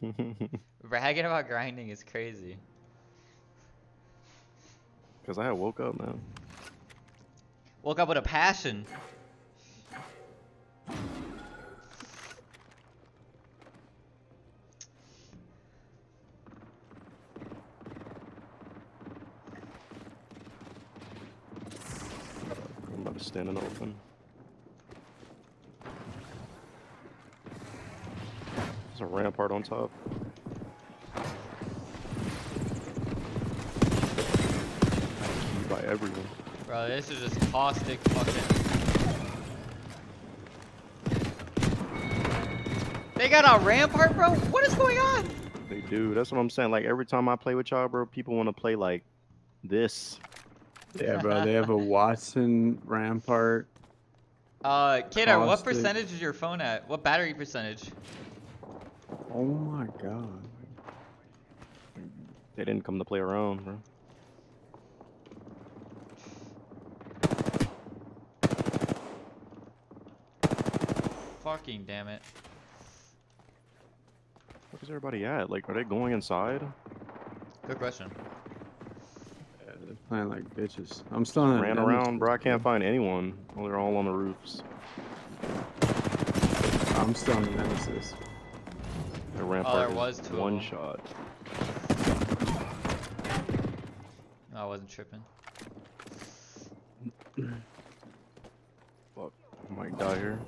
Bragging about grinding is crazy. Cause I woke up, man. Woke up with a passion. I'm about to stand open. There's a rampart on top. By everyone. Bro, this is just caustic fucking. They got a rampart, bro? What is going on? They do. That's what I'm saying. Like every time I play with y'all, bro, people want to play like this. Yeah, bro. They have a Wattson Rampart. Uh, Kadar, what percentage is your phone at? What battery percentage? Oh my god. They didn't come to play around, bro. Fucking damn it. Where's everybody at? Like, are they going inside? Good question. Yeah, they're playing like bitches. I'm still in Ran around, bro. I can't find anyone. Well, they're all on the roofs. I'm still in the Nemesis. The oh, rampart there was is two of one them. shot. No, I wasn't tripping. Fuck, I might die here.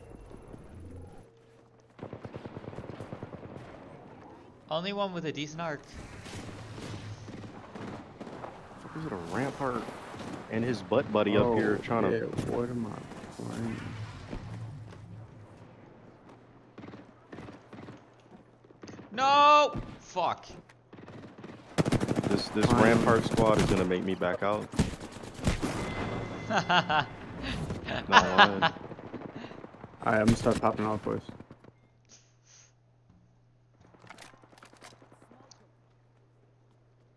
Only one with a decent arc. Fuck, is it a rampart and his butt buddy up oh, here Oh, trying yeah, to? What am I playing? No! Fuck. This this Fine. rampart squad is gonna make me back out. No, I- Alright, I'm gonna start popping off, boys.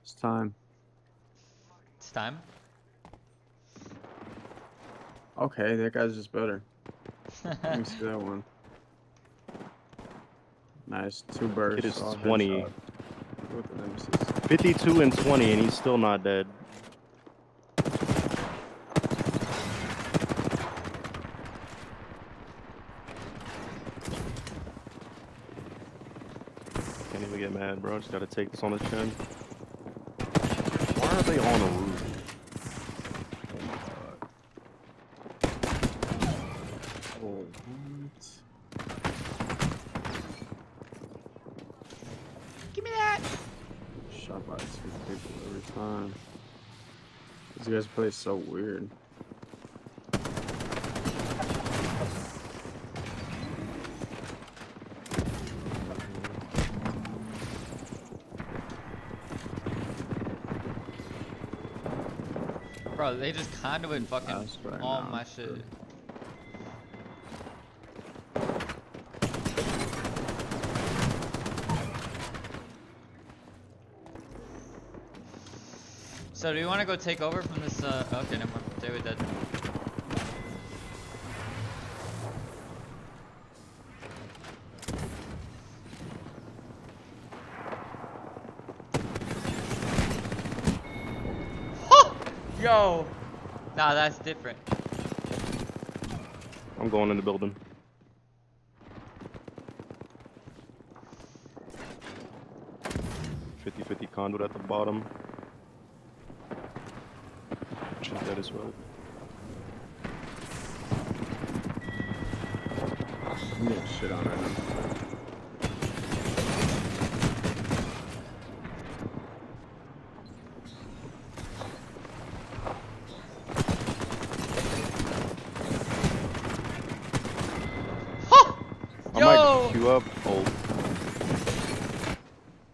It's time. it's time. Okay, that guy's just better. Let me see that one. Nice, two bursts. Kid is 20. With the 52 and 20, and he's still not dead. Can't even get mad, bro. Just gotta take this on the chin. Why are they on a roof? Oh, what? Give me that! Shot by two people every time. Play so weird. Bro, they just conduit fucking all my shit. So do you want to go take over from this, uh, okay, no more, They were dead. Yo! Nah, that's different. I'm going in the building. Fifty fifty conduit at the bottom. Which is dead as well. I'm getting shit on right now. I Yo! might queue up. Oh.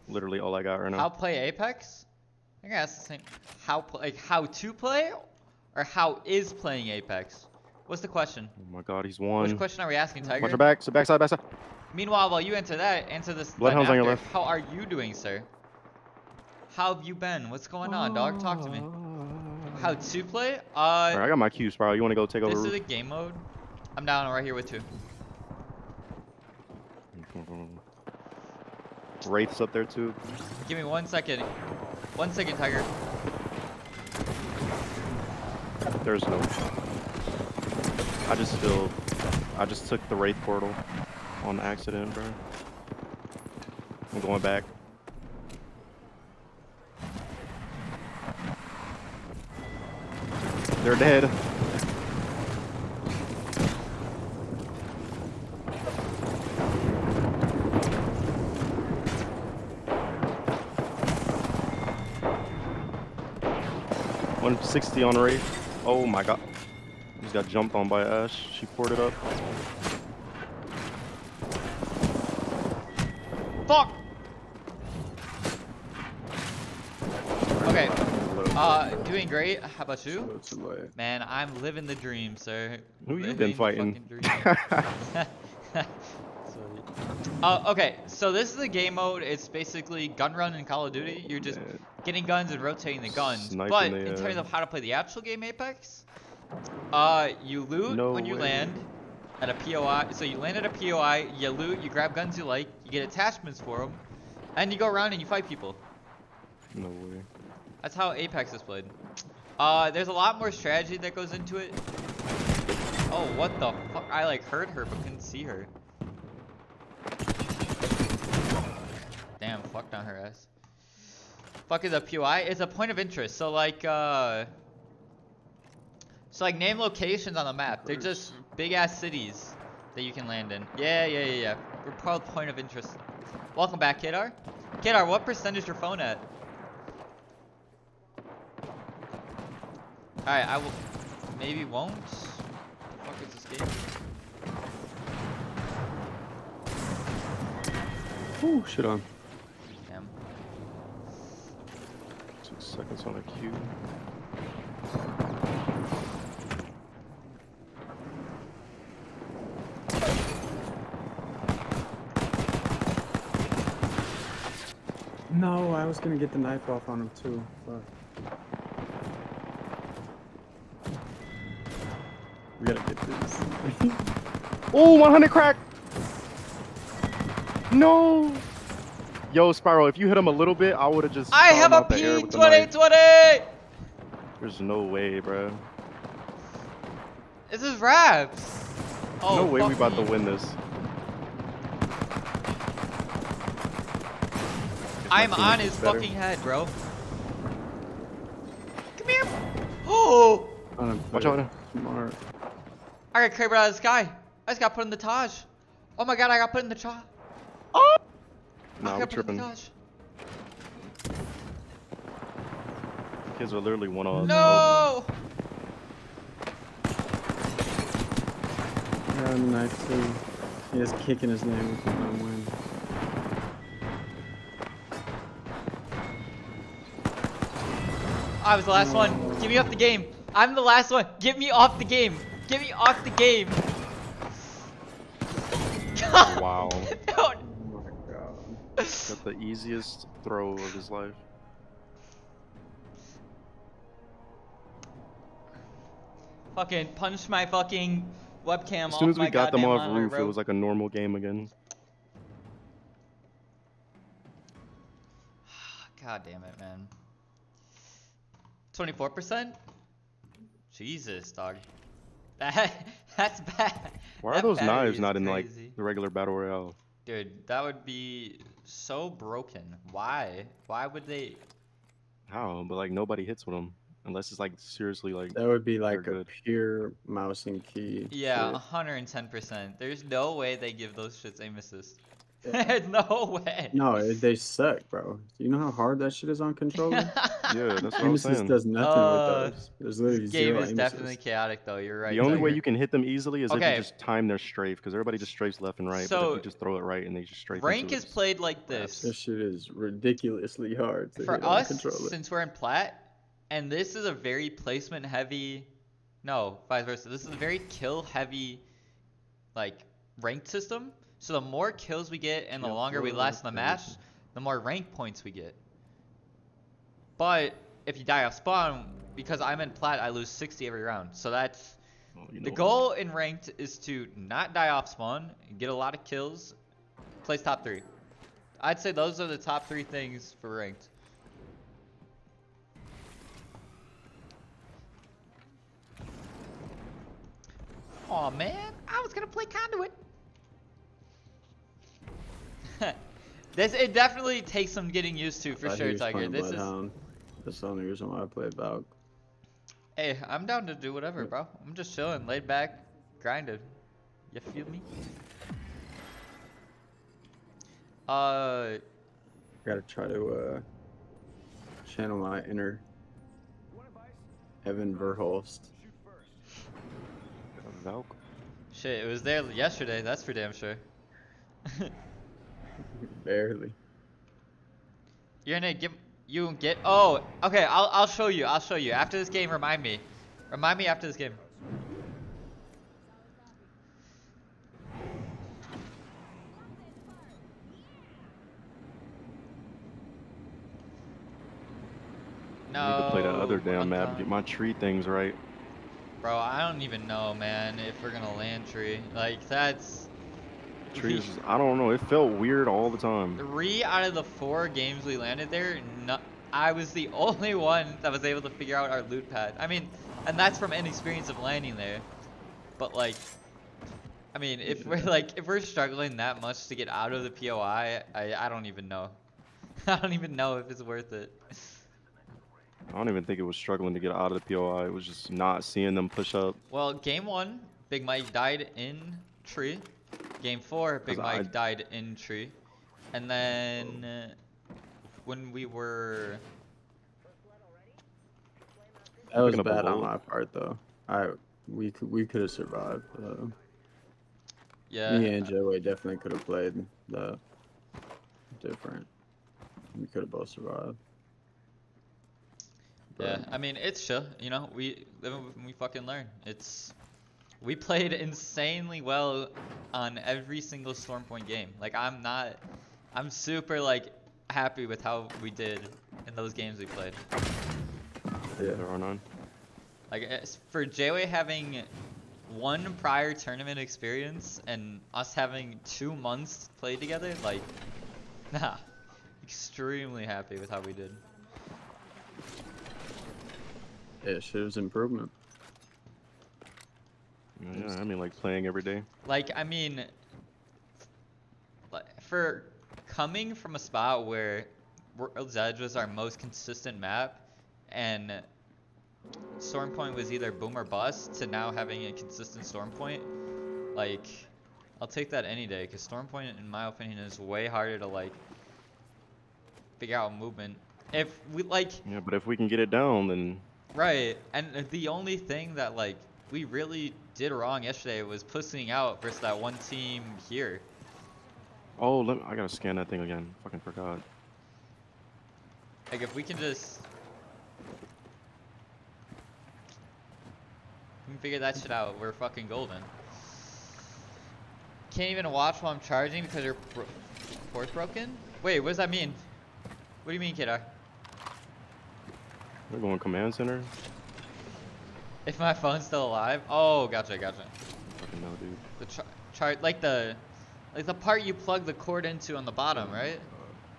Literally all I got right now. How play Apex? I think that's the same. How pl- like how to play, or how is playing Apex? What's the question? Oh my god, he's Which one. question are we asking, Tiger? Watch your back, so backside, backside. Meanwhile, while you answer that, answer this. Bloodhound's on your left. How are you doing, sir? How have you been? What's going on, dog? Talk to me. How to play? Uh, I got my cues, bro. You wanna go take over? this is the game mode. I'm down right here with two. Wraith's up there too. Give me one second. One second, Tiger. There's no. I just feel. I just took the Wraith portal on accident, bro. I'm going back. They're dead. One sixty on Wraith. Oh my god. He's got jumped on by Ash. She poured it up. Fuck! Okay, uh, doing great. How about you? So it's late. Man, I'm living the dream, sir. Who you been fighting? uh, okay, so this is the game mode. It's basically gun run in Call of Duty. You're just Man. getting guns and rotating the guns. Sniping but the, in terms uh, of how to play the actual game Apex, uh, you loot No when you way. land at a POI. So you land at a POI, you loot, you grab guns you like, you get attachments for them, and you go around and you fight people. No way. That's how Apex is played. Uh, there's a lot more strategy that goes into it. Oh, what the fuck? I like heard her but couldn't see her. Damn, fuck down her ass. Fuck is a POI? It's a point of interest. So like, uh, so like name locations on the map. They're just big ass cities that you can land in. Yeah, yeah, yeah, yeah. We're called point of interest. Welcome back, Kedar. Kedar, what percent is your phone at? Alright, I will maybe won't. the Fuck is this game? Ooh, shit on. Damn. Six seconds on a queue. No, I was gonna get the knife off on him too. Fuck. We gotta get this. Oh, 100 crack! No! Yo, Spiral, if you hit him a little bit, I would have just. I shot have him a out the air with the knife. P2020! There's no way, bro. This is Raps! Oh, no way we fuck about to win this. I'm on his better. fucking head, bro. Come here! Oh! Watch out. Smart. I got carried out of the sky. I just got put in the Taj. Oh my god, I got put in the Taj. Oh! Nah, I we're got put in tripping. Kids are literally one on. No! Yeah, knife too. He has kick in his name with the win. I was the last one. Get me off the game. I'm the last one. Get me off the game. Get me off the game. Wow. No. Got the easiest throw of his life. Fucking punch my fucking webcam As soon as we got them off roof, it was like a normal game again. God damn it, man. 24%? Jesus, dog. That that's bad. Why are That those knives not in like the regular battle royale? Dude, that would be so broken. Why? Why would they? How? But like nobody hits with them unless it's like seriously like. That would be like a good. pure mouse and key. Yeah, 110%. There's no way they give those shits aim assist. Yeah. No way. No, they suck, bro. Do you know how hard that shit is on controller? Yeah, that's what aim I'm saying. does nothing Uh, with those. There's literally This game zero is aim definitely assist. chaotic, though. You're right. the only way Tiger. you can hit them easily is if you just time their strafe, because everybody just strafes left and right. but So, if you just throw it right and they just strafe rank into is it, played like this. This shit is ridiculously hard to For us, since we're in plat, and this is a very placement heavy, no, vice versa. This is a very kill heavy, like ranked system. So the more kills we get and the Yeah, longer we last in the match, the more rank points we get. But if you die off spawn, because I'm in plat, I lose 60 every round. So that's well, you the know, goal in ranked is to not die off spawn, get a lot of kills, place top three. I'd say those are the top three things for ranked. Aw man, I was gonna play conduit. this it definitely takes some getting used to for sure, Tiger. This is Bloodhound. That's the only reason why I play Valk. Hey, I'm down to do whatever, bro. I'm just chilling, laid back, grinded. You feel me? Uh, Gotta try to uh, channel my inner Evan Verhulst. Valk. shit, it was there yesterday. That's for damn sure. Barely. You're gonna give you get. Oh, okay. I'll I'll show you. I'll show you after this game. Remind me. Remind me after this game. No. I need to play that other damn map. Get my tree things right. Bro, I don't even know, man, if we're gonna land tree. Like, that's... Trees. I don't know. It felt weird all the time. Three out of the four games we landed there, no, I was the only one that was able to figure out our loot pad. I mean, and that's from inexperience of landing there. But, like... I mean, if we're, like, if we're struggling that much to get out of the POI, I, I don't even know. I don't even know if it's worth it. I don't even think it was struggling to get out of the POI. It was just not seeing them push up. Well, game one, Big Mike died in tree. Game four, Big 'Cause I- Mike died in tree. And then uh, when we were That was Picking up a bad on my part though. I we could we could have survived. Uh, yeah, me and Joey definitely could have played the different. We could have both survived. yeah. I mean, it's chill. You know, we live and we fucking learn. It's we played insanely well on every single Storm Point game. Like I'm not, I'm super like happy with how we did in those games we played. Yeah. Are none. Like eh, for Jayway having one prior tournament experience and us having two months played together, like, nah, extremely happy with how we did. Yeah, shit was improvement. Yeah, I mean, like playing every day. Like, I mean, like, for coming from a spot where World's Edge was our most consistent map, and Storm Point was either boom or bust, to now having a consistent Storm Point, like, I'll take that any day, because Storm Point, in my opinion, is way harder to, like, figure out movement. If we, like, Yeah, but if we can get it down, then Right, and the only thing that like we really did wrong yesterday It was pussing out versus that one team here. oh, let I gotta scan that thing again. Fucking forgot. Like if we can just we can figure that shit out, we're fucking golden. Can't even watch while I'm charging because your bro- port's broken. Wait, what does that mean? What do you mean, Kedar? We're going command center. If my phone's still alive? Oh, gotcha, gotcha. Fucking no, dude. The char chart, like the, like the part you plug the cord into on the bottom, right?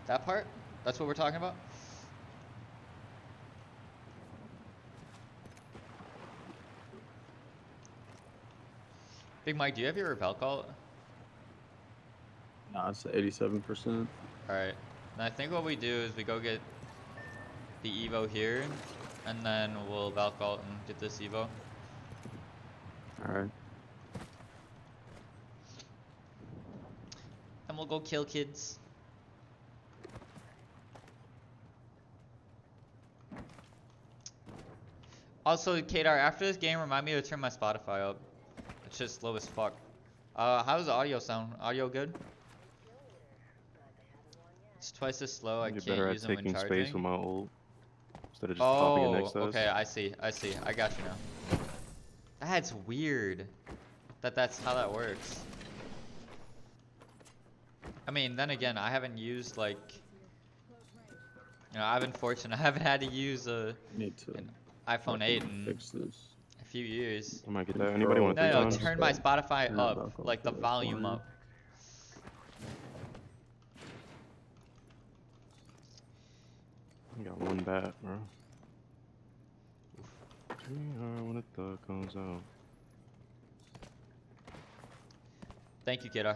That part? That's what we're talking about? Big Mike, do you have your repel call? Nah, it's eighty-seven percent. Alright. And I think what we do is we go get the Evo here, and then we'll Valk ult and get this Evo. All right. And we'll go kill kids. Also, Kadar, after this game, remind me to turn my Spotify up. It's just low as fuck. Uh, how does the audio sound? Audio good? It's twice as slow. I Get can't better at use them when taking charging. space with my ult instead of just popping it Oh, next to us. okay, I see, I see. I got you now. That's weird. That that's how that works. I mean, then again, I haven't used like, you know, I've been fortunate. I haven't had to use a Need to an iPhone 8 in fix this. a few years. I might get that. Anybody want No, no, turn my Spotify up, like the to the volume volume. up. Got one bat, bro. Yeah, when the thug comes out. Thank you, kiddo.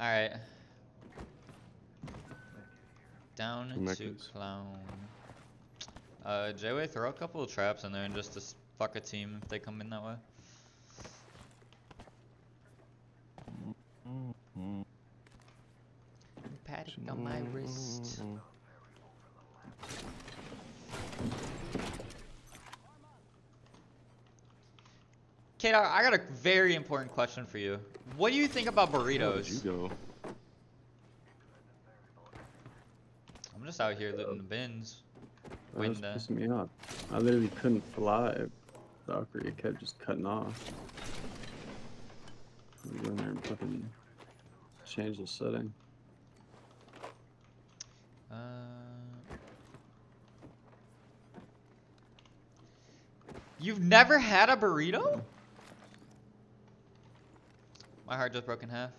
Alright. Down to clown. Uh, J-Way, throw a couple of traps in there and just to fuck a team if they come in that way. Patek on my wrist. Kadar, I got a very important question for you. What do you think about Where'd you burritos? go? I'm just out here looting the bins. That was to- pissing me off. I literally couldn't fly. Doctor, it kept just cutting off. I Go in there and fucking change the setting. Uh, you've never had a burrito? My heart just broke in half.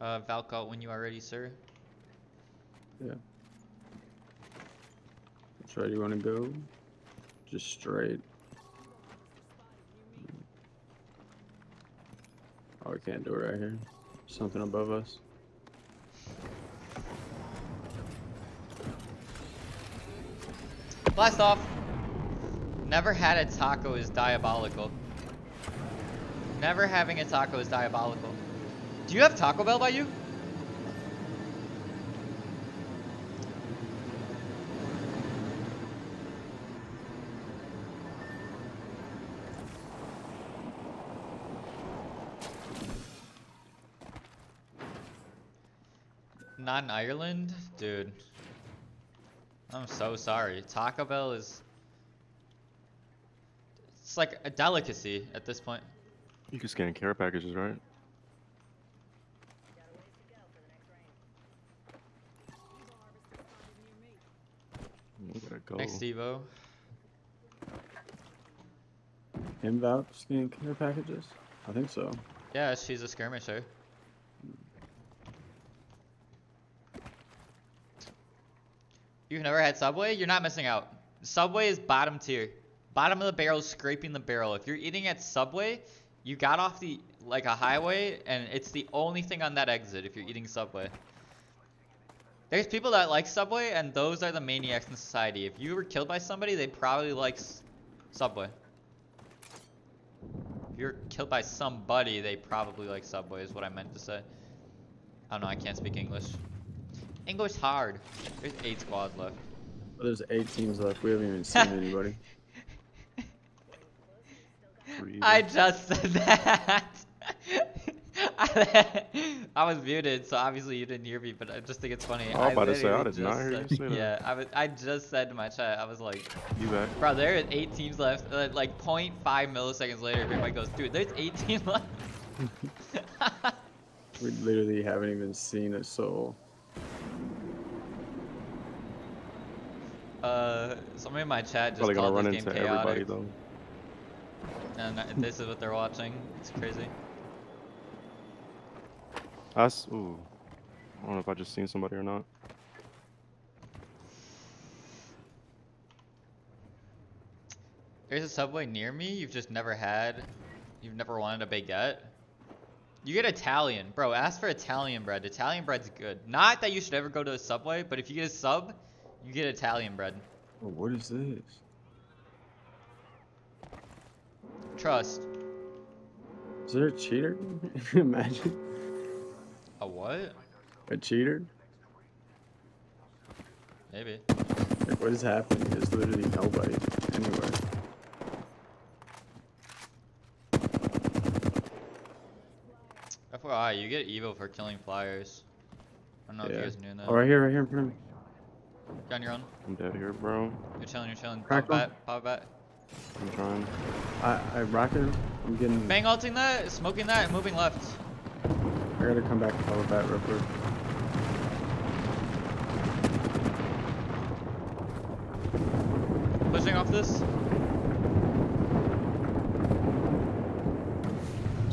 Uh, Valk ult, when you are ready, sir. Yeah. Which way do you want to go? Just straight. Oh, we can't do it right here. Something above us. Blast off. Never had a taco is diabolical. Never having a taco is diabolical. Do you have Taco Bell by you? Not in Ireland? Dude. I'm so sorry. Taco Bell is. It's like a delicacy at this point. You can scan care packages, right? We gotta go. Next Evo. Inbound scan care packages? I think so. Yeah, she's a skirmisher. You've never had Subway? You're not missing out. Subway is bottom tier. Bottom of the barrel, scraping the barrel. If you're eating at Subway, you got off the like a highway, and it's the only thing on that exit if you're eating Subway. There's people that like Subway, and those are the maniacs in society. If you were killed by somebody, they probably like Subway. If you're killed by somebody, they probably like Subway, is what I meant to say. I don't know, I can't speak English. English hard. There's eight squads left. But there's eight teams left. We haven't even seen anybody. I just said that. I, I was muted, so obviously you didn't hear me, but I just think it's funny. I was about to say, I literally did not just hear you say that. Yeah, I, was, I just said to my chat, I was like, You back? bro, there are eight teams left. Uh, like 0.5 milliseconds later, everybody goes, dude, there's eight teams left. We literally haven't even seen a soul. Uh, somebody in my chat just Probably gonna called run this game into everybody chaotic, though. and this is what they're watching. It's crazy. Us? ooh. I don't know if I just seen somebody or not. There's a Subway near me you've just never had. You've never wanted a baguette. You get Italian. Bro, ask for Italian bread. Italian bread's good. Not that you should ever go to a Subway, but if you get a sub, you get Italian bread. Oh, what is this? Trust. Is there a cheater? Imagine A what? a cheater. Maybe. Like, what is happening? There's literally nobody anywhere. FYI, you get Evo for killing flyers. I don't know if you guys knew that. Oh, right here, right here in front of me. You're on your own. I'm dead here, bro. You're chilling, you're chilling. Pop Crack it one. back, pop it back. I'm trying. I, I rocket. I'm getting. Bang ulting that, smoking that, and moving left. I gotta come back and follow that real quick. pushing off this.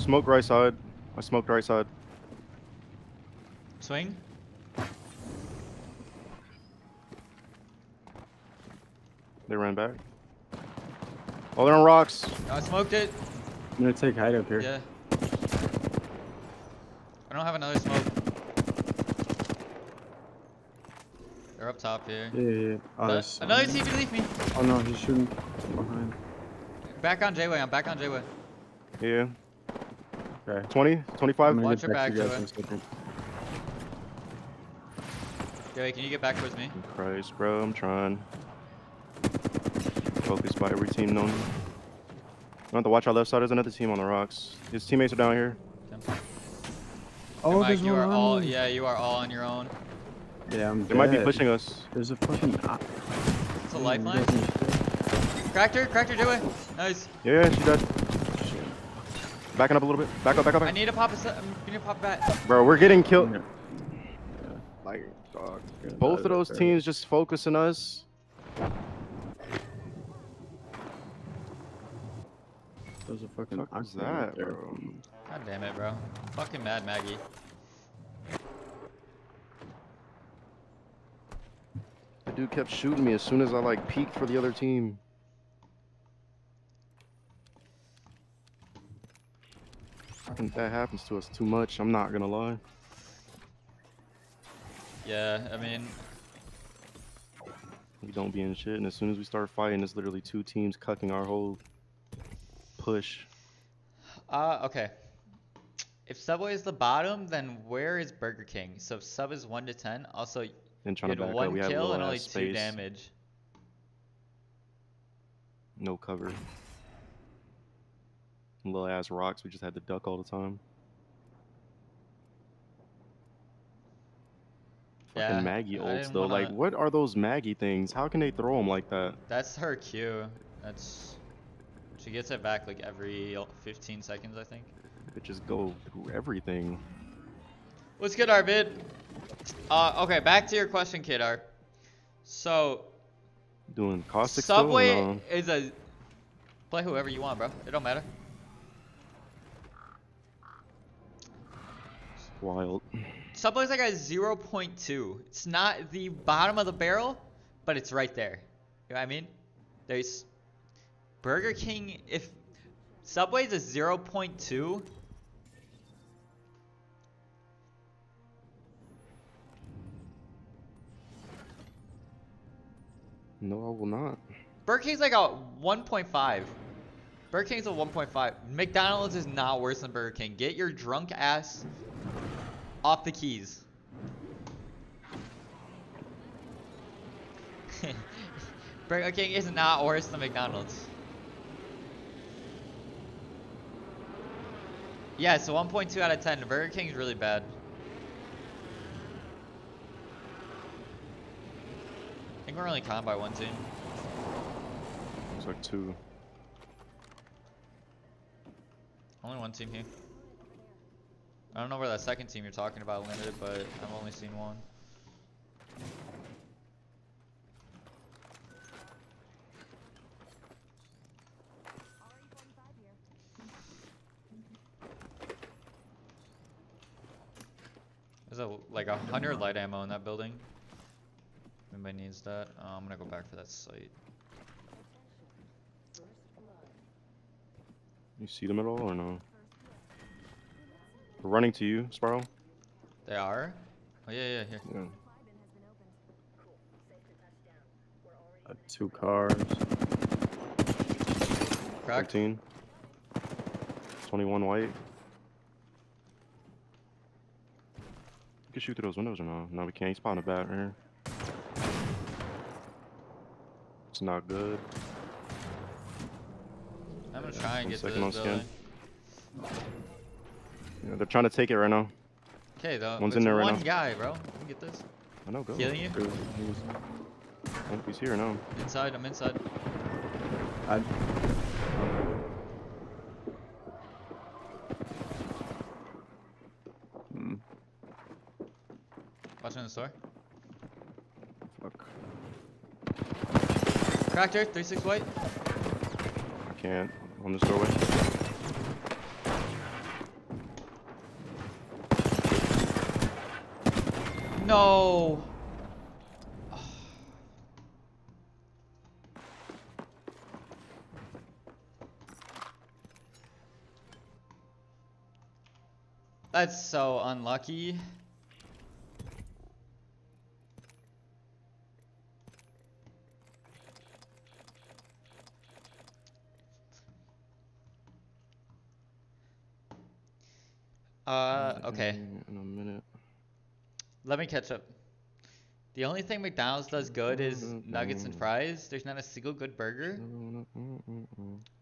Smoke right side. I smoked right side. Swing. They ran back. Oh, they're on rocks. I smoked it. I'm gonna take height up here. Yeah. I don't have another smoke. They're up top here. Yeah, yeah. yeah. Oh, Uh, another some- team beneath me. Oh no, he's shooting behind. Back on J-Way. I'm back on J-Way. Yeah. Okay. 20, I'm 25. Watch your back to you back, guys in a second. J-Way, can you get back towards me? Christ, bro, I'm trying. Focused by every team known. I have to watch our left side. There's another team on the rocks. His teammates are down here. Oh, Mike, there's you one are on all me. yeah, you are all on your own. Yeah, I'm They might be pushing us. There's a fucking. It's a damn, lifeline. you guys need Cracked her, cracked her, J-Way. Nice. Yeah, yeah, she dead. to- shit. Backing up a little bit. Back up, back up, Back. I need to pop a se- um, I need to pop a bat. Bro, we're getting killed. Yeah. Like, dog. Both of those teams just focusing us. There's a fucking. Fuck was oxygen right that, there. bro? God damn it, bro. Fucking Mad Maggie. The dude kept shooting me as soon as I like peeked for the other team. Fucking that happens to us too much. I'm not gonna lie. Yeah, I mean, We don't be in shit, and as soon as we start fighting, it's literally two teams cucking our whole push. uh, okay. If Subway is the bottom, then where is Burger King? So if Sub is 1 to 10, also you And trying had back one up, kill and only ass 2 space, damage. no cover. Little ass rocks, we just had to duck all the time. Yeah, Fucking Maggie ults though, like wanna- what are those Maggie things? How can they throw them like that? That's her Q. That's... She gets it back like every 15 seconds, I think. It just go through everything. What's good, Arvid? Uh, okay, back to your question, Kidar. So, Doing caustic Subway? No. is a... Play whoever you want, bro. It don't matter. It's Wild. Subway's like a 0.2. It's not the bottom of the barrel, but it's right there. You know what I mean? There's Burger King. If Subway's a 0.2, No, I will not. Burger King's like a 1.5. Burger King's a 1.5. McDonald's is not worse than Burger King. Get your drunk ass off the keys. Burger King is not worse than McDonald's. Yeah, so 1.2 out of 10. Burger King's really bad. I think we're only caught by one team. Looks like two. Only one team here. I don't know where that second team you're talking about landed, but I've only seen one. There's a like a hundred light ammo in that building. Anybody needs that? Uh, I'm gonna go back for that site. You see them at all or no? They're running to you, Sparrow. They are? Oh yeah, yeah, here. Yeah. Uh, two cars. Cracked. 13. 21 white. You can shoot through those windows or no? No, we can't. He's spotting a bat right here. It's not good. I'm gonna try and One get to second this on building. scan. Yeah, they're trying to take it right now. Okay, though. One's in there right one now. guy, bro. Let me get this. I know, go. Healing you? Two. He's- he's here now. Inside, I'm inside. I, Store. fuck. Cracked her, 36 white. I can't. On this doorway. No. That's so unlucky. Uh, okay. In a minute. Let me catch up. The only thing McDonald's does good is nuggets and fries. There's not a single good burger.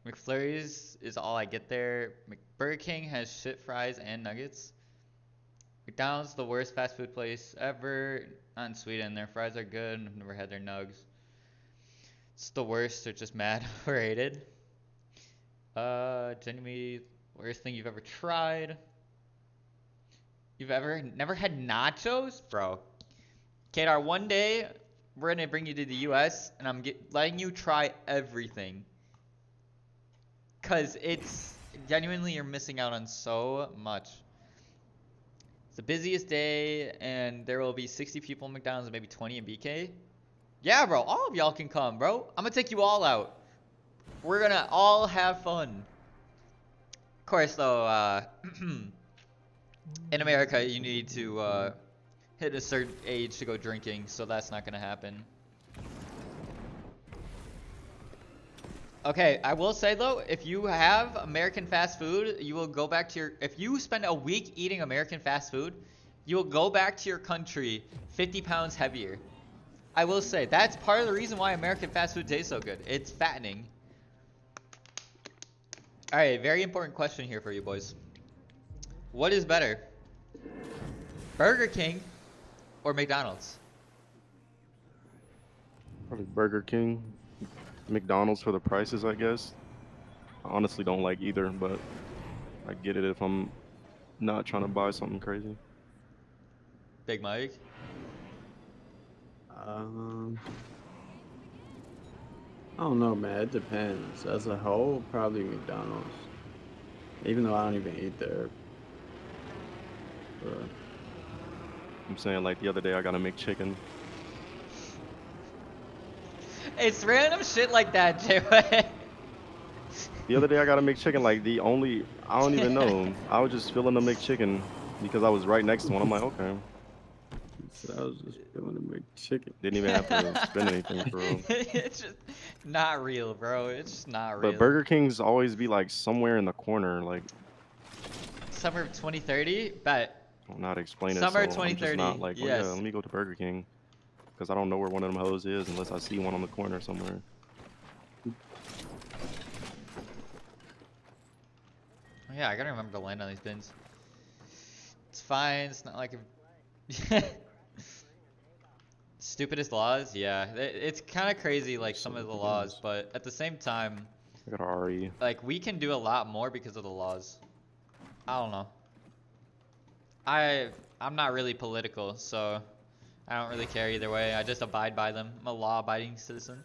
McFlurry's is all I get there. Burger King has shit fries and nuggets. McDonald's the worst fast food place ever. Not in Sweden. Their fries are good. I've never had their nugs. It's the worst. They're just mad overrated. Uh, genuinely worst thing you've ever tried. You've ever never had nachos, bro? Kadar, one day we're gonna bring you to the U.S. and I'm get, letting you try everything. Cause it's genuinely you're missing out on so much. It's the busiest day, and there will be 60 people in McDonald's and maybe 20 in BK. Yeah, bro, all of y'all can come, bro. I'm gonna take you all out. We're gonna all have fun. Of course, though, uh, in America, you need to uh, hit a certain age to go drinking, so that's not gonna happen. Okay, I will say though, if you have American fast food, you will go back to your. If you spend a week eating American fast food, you will go back to your country 50 pounds heavier. I will say that's part of the reason why American fast food tastes so good. It's fattening. All right, very important question here for you boys. What is better, Burger King or McDonald's? Probably Burger King. McDonald's for the prices, I guess. I honestly don't like either, but I get it if I'm not trying to buy something crazy. Big Mike. Um, I don't know, man. It depends. As a whole, probably McDonald's. Even though I don't even eat there. But I'm saying like the other day I got to make chicken. It's random shit like that, Jay. The other day I got to make chicken like the only I don't even know. I was just feeling to make chicken because I was right next to one. I'm like, okay. so I was just feeling to make chicken. Didn't even have to spend anything for real. it's just not real, bro. It's just not real. But Burger King's always be like somewhere in the corner, like Summer of 2030? Bet. Not explaining. Summer so I'm just 2030, not like, oh, yeah, let me go to Burger King because I don't know where one of them hoes is unless I see one on the corner somewhere. Oh, yeah, I gotta remember to land on these bins. It's fine. It's not like a... stupidest laws. Yeah, it, it's kind of crazy, like some of the laws, but at the same time, I got. RE. like we can do a lot more because of the laws. I don't know. I I'm not really political, so I don't really care either way. I just abide by them. I'm a law-abiding citizen.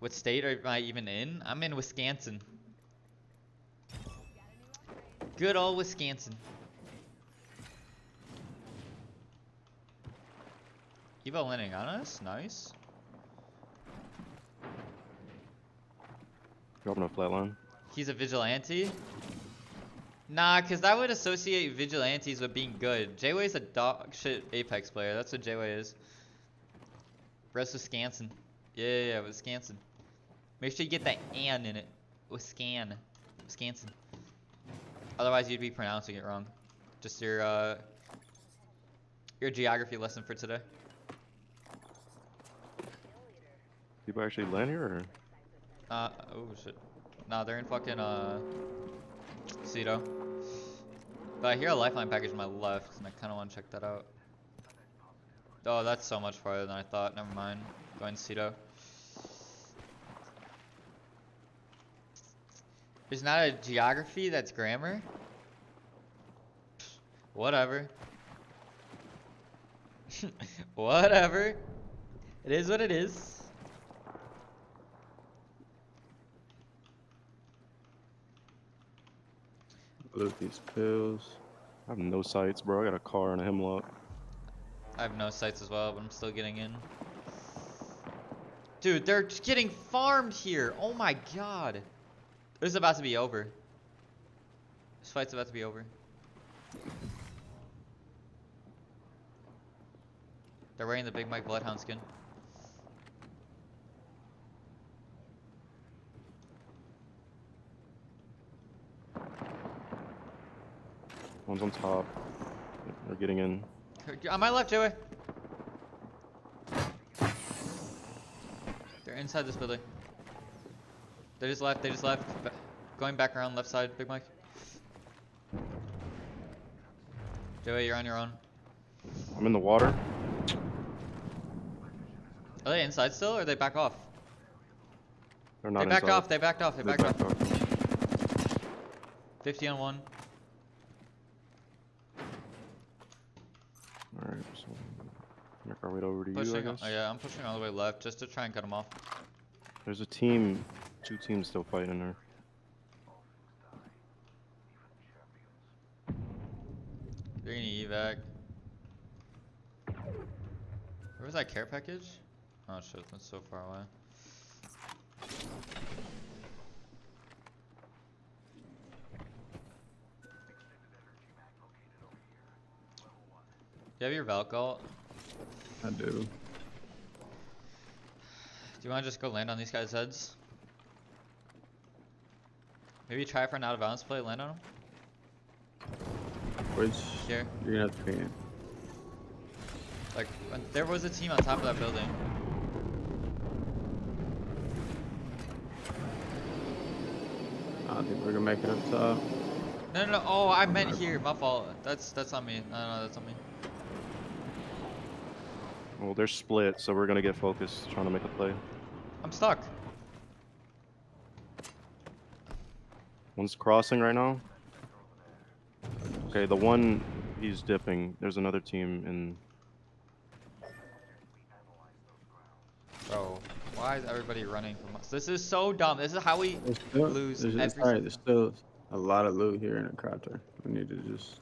What state am I even in? I'm in Wisconsin. Good old Wisconsin. Evo landing on us? Nice. Dropping a flatline. He's a vigilante? Nah, cause that would associate vigilantes with being good. J-Way's a dog shit Apex player. That's what J-Way is. Rest Wisconsin. Yeah, yeah, yeah, Wisconsin. Make sure you get that "an" in it. With Wiscan. Wisconsin. Otherwise, you'd be pronouncing it wrong. Just your uh, your geography lesson for today. People actually land here, or Uh, oh shit. Nah, they're in fucking, uh, Ceto. But I hear a lifeline package on my left, and I kinda wanna check that out. Oh, that's so much farther than I thought. Never mind. Going Ceto. There's not a geography that's grammar? Whatever. Whatever. It is what it is. Loot these pills. I have no sights, bro. I got a car and a Hemlok. I have no sights as well, but I'm still getting in. Dude, they're just getting farmed here. Oh my god. This is about to be over. This fight's about to be over. They're wearing the Big Mike Bloodhound skin. One's on top. They're getting in. On my left, Joey. They're inside this building. They just left. They just left. Going back around left side, Big Mike. Joey, you're on your own. I'm in the water. Are they inside still, or are they back off? They're They not backed inside. off. They backed off. They They backed off. backed off. 50 on one. Alright, so make our way over to you, I guess. Oh yeah, I'm pushing all the way left just to try and cut them off. There's a team, two teams still fighting there. They're gonna evac. Where was that care package? Oh shit, that's so far away. You have your Valk ult? I do. Do you want to just go land on these guys' heads? Maybe try for an out of bounds play, land on them? Which Here. you're gonna have to in. Like, there was a team on top of that building. I don't think we're gonna make it up top. No, no, no. Oh, I meant here. My fault. That's that's on me. No, no, that's on me. Well, they're split, so we're gonna get focused, trying to make a play. I'm stuck. One's crossing right now. Okay, the one he's dipping. There's another team in. Bro, why is everybody running from us? This is so dumb. This is how we There's still, lose there's, it's every alright, there's still a lot of loot here in the crafter. We need to just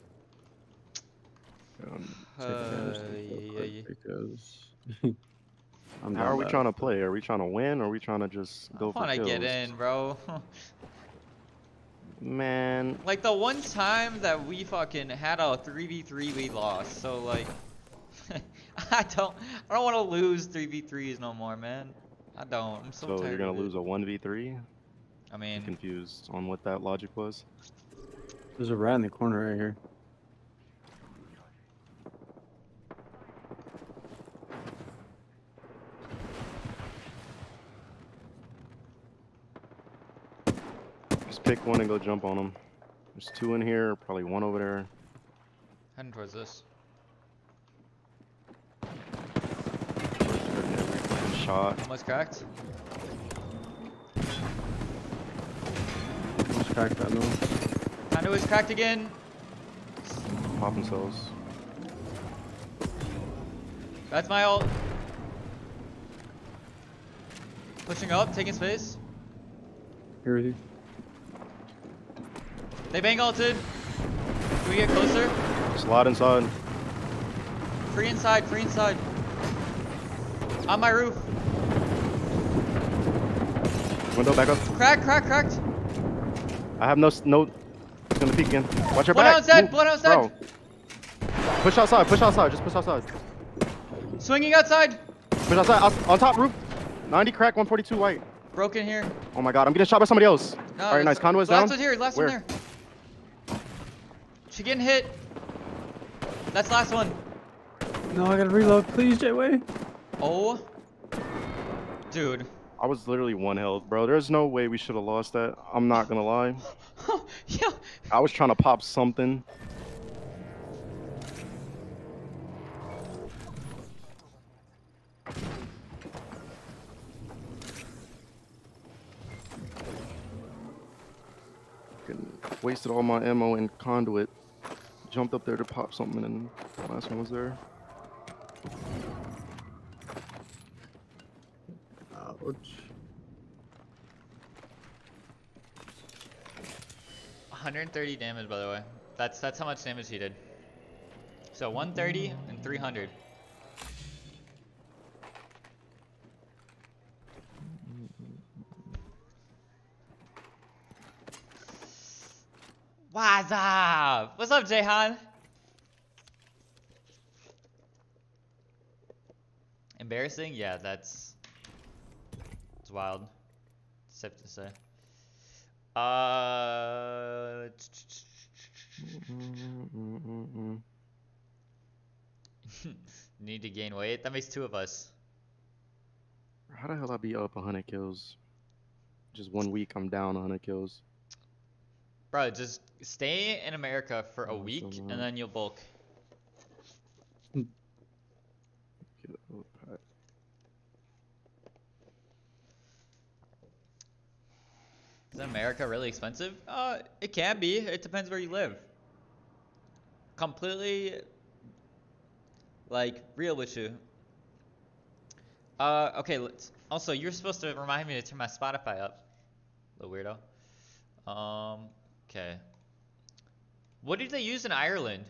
Um, take advantage of Uh, it real yeah, quick yeah. because I'm how down are we bad. trying to play? Are we trying to win, or are we trying to just I go for kills? I want to get in, bro. Man, like the one time that we fucking had a 3v3 we lost. So like I don't I don't want to lose 3v3s no more, man. I don't. I'm so, so tired you're gonna of it. lose a one v three? I mean, Confused on what that logic was. There's a rat in the corner right here. Just pick one and go jump on them. There's two in here, probably one over there. heading towards this. Hurting every shot. Almost cracked. Let's crack that middle. I know it's cracked again. Pop themselves. That's my ult. Pushing up, taking space. Here with you. They bang ulted. Can we get closer? Slide inside. Free inside, free inside. On my roof. Window back up. Crack, crack, cracked. I have no no. He's gonna peek again. Watch your Bloodhound's back. dead, Move. Bloodhound's Bro. Push outside. Push outside. Just push outside. Swinging outside. Push outside. outs- On top roof. 90 crack. 142 white. Broken here. Oh my god. I'm getting shot by somebody else. No, All right, nice. Conduit's down. Last one here, last Where? one there. She getting hit. That's last one. No, I gotta reload. Please, J-Way. Oh. Dude. I was literally one health, bro. There's no way we should have lost that. I'm not gonna lie. yeah. I was trying to pop something. Wasted all my ammo in conduit. Jumped up there to pop something, and the last one was there. Ouch. 130 damage, by the way. That's that's how much damage he did. So 130 and 300. What's up? What's up, Jayhan? Embarrassing? Yeah, that's it's wild. Safe to say. Uh, need to gain weight. That makes two of us. How the hell I be up 100 kills? Just one week, I'm down 100 kills. Bro, just stay in America for a so week and then you'll bulk. Get up, alright. Is America really expensive? Uh, it can be. It depends where you live. Completely, like, real with you. Uh, okay, let's, also, you're supposed to remind me to turn my Spotify up. Little weirdo. Um, okay. What do they use in Ireland?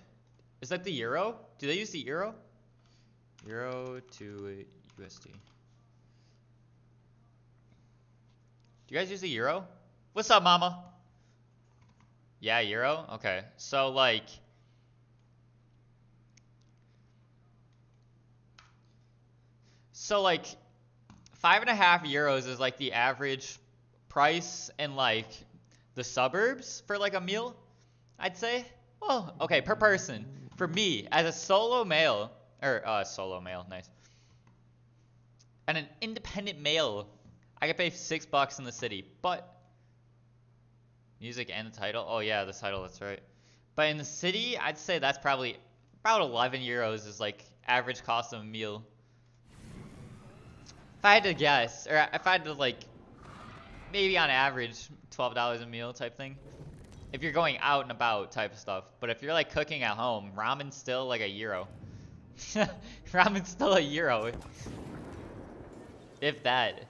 Is that the euro? Do they use the euro? Euro to USD. Do you guys use the euro? What's up, mama? Yeah, euro? Okay. So, like... So, like, five and a half euros is, like, the average price and, like, the suburbs for, like, a meal, I'd say. Well, okay, per person. For me, as a solo male, or, uh, solo male, nice. And an independent male, I could pay six bucks in the city, but music and the title. Oh yeah, the title. That's right. But in the city, I'd say that's probably about 11 euros is like average cost of a meal. If I had to guess, or if I had to like, maybe on average, $12 a meal type thing. If you're going out and about type of stuff. But if you're like cooking at home, ramen's still like a euro. ramen's still a euro. If that.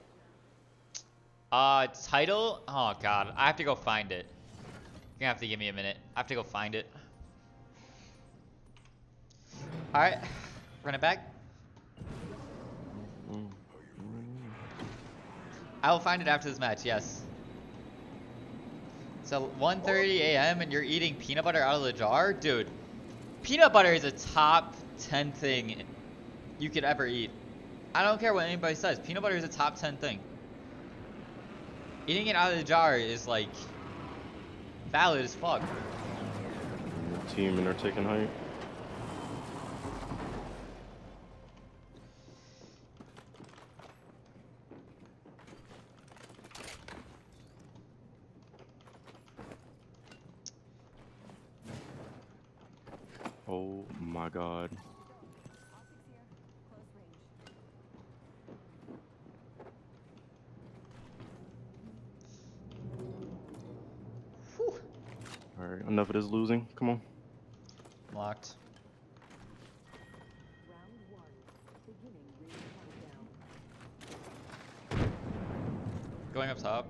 Uh, title? Oh god, I have to go find it. You're gonna have to give me a minute. I have to go find it. Alright, run it back. Mm. I will find it after this match, yes. So 1.30 a.m. and you're eating peanut butter out of the jar? Dude, peanut butter is a top 10 thing you could ever eat. I don't care what anybody says. Peanut butter is a top 10 thing. Eating it out of the jar is like valid as fuck. The Team and they're taking height. Oh my god. Whew. Alright, enough of this losing. Come on. Locked. Round one, beginning ring countdown. Going up top.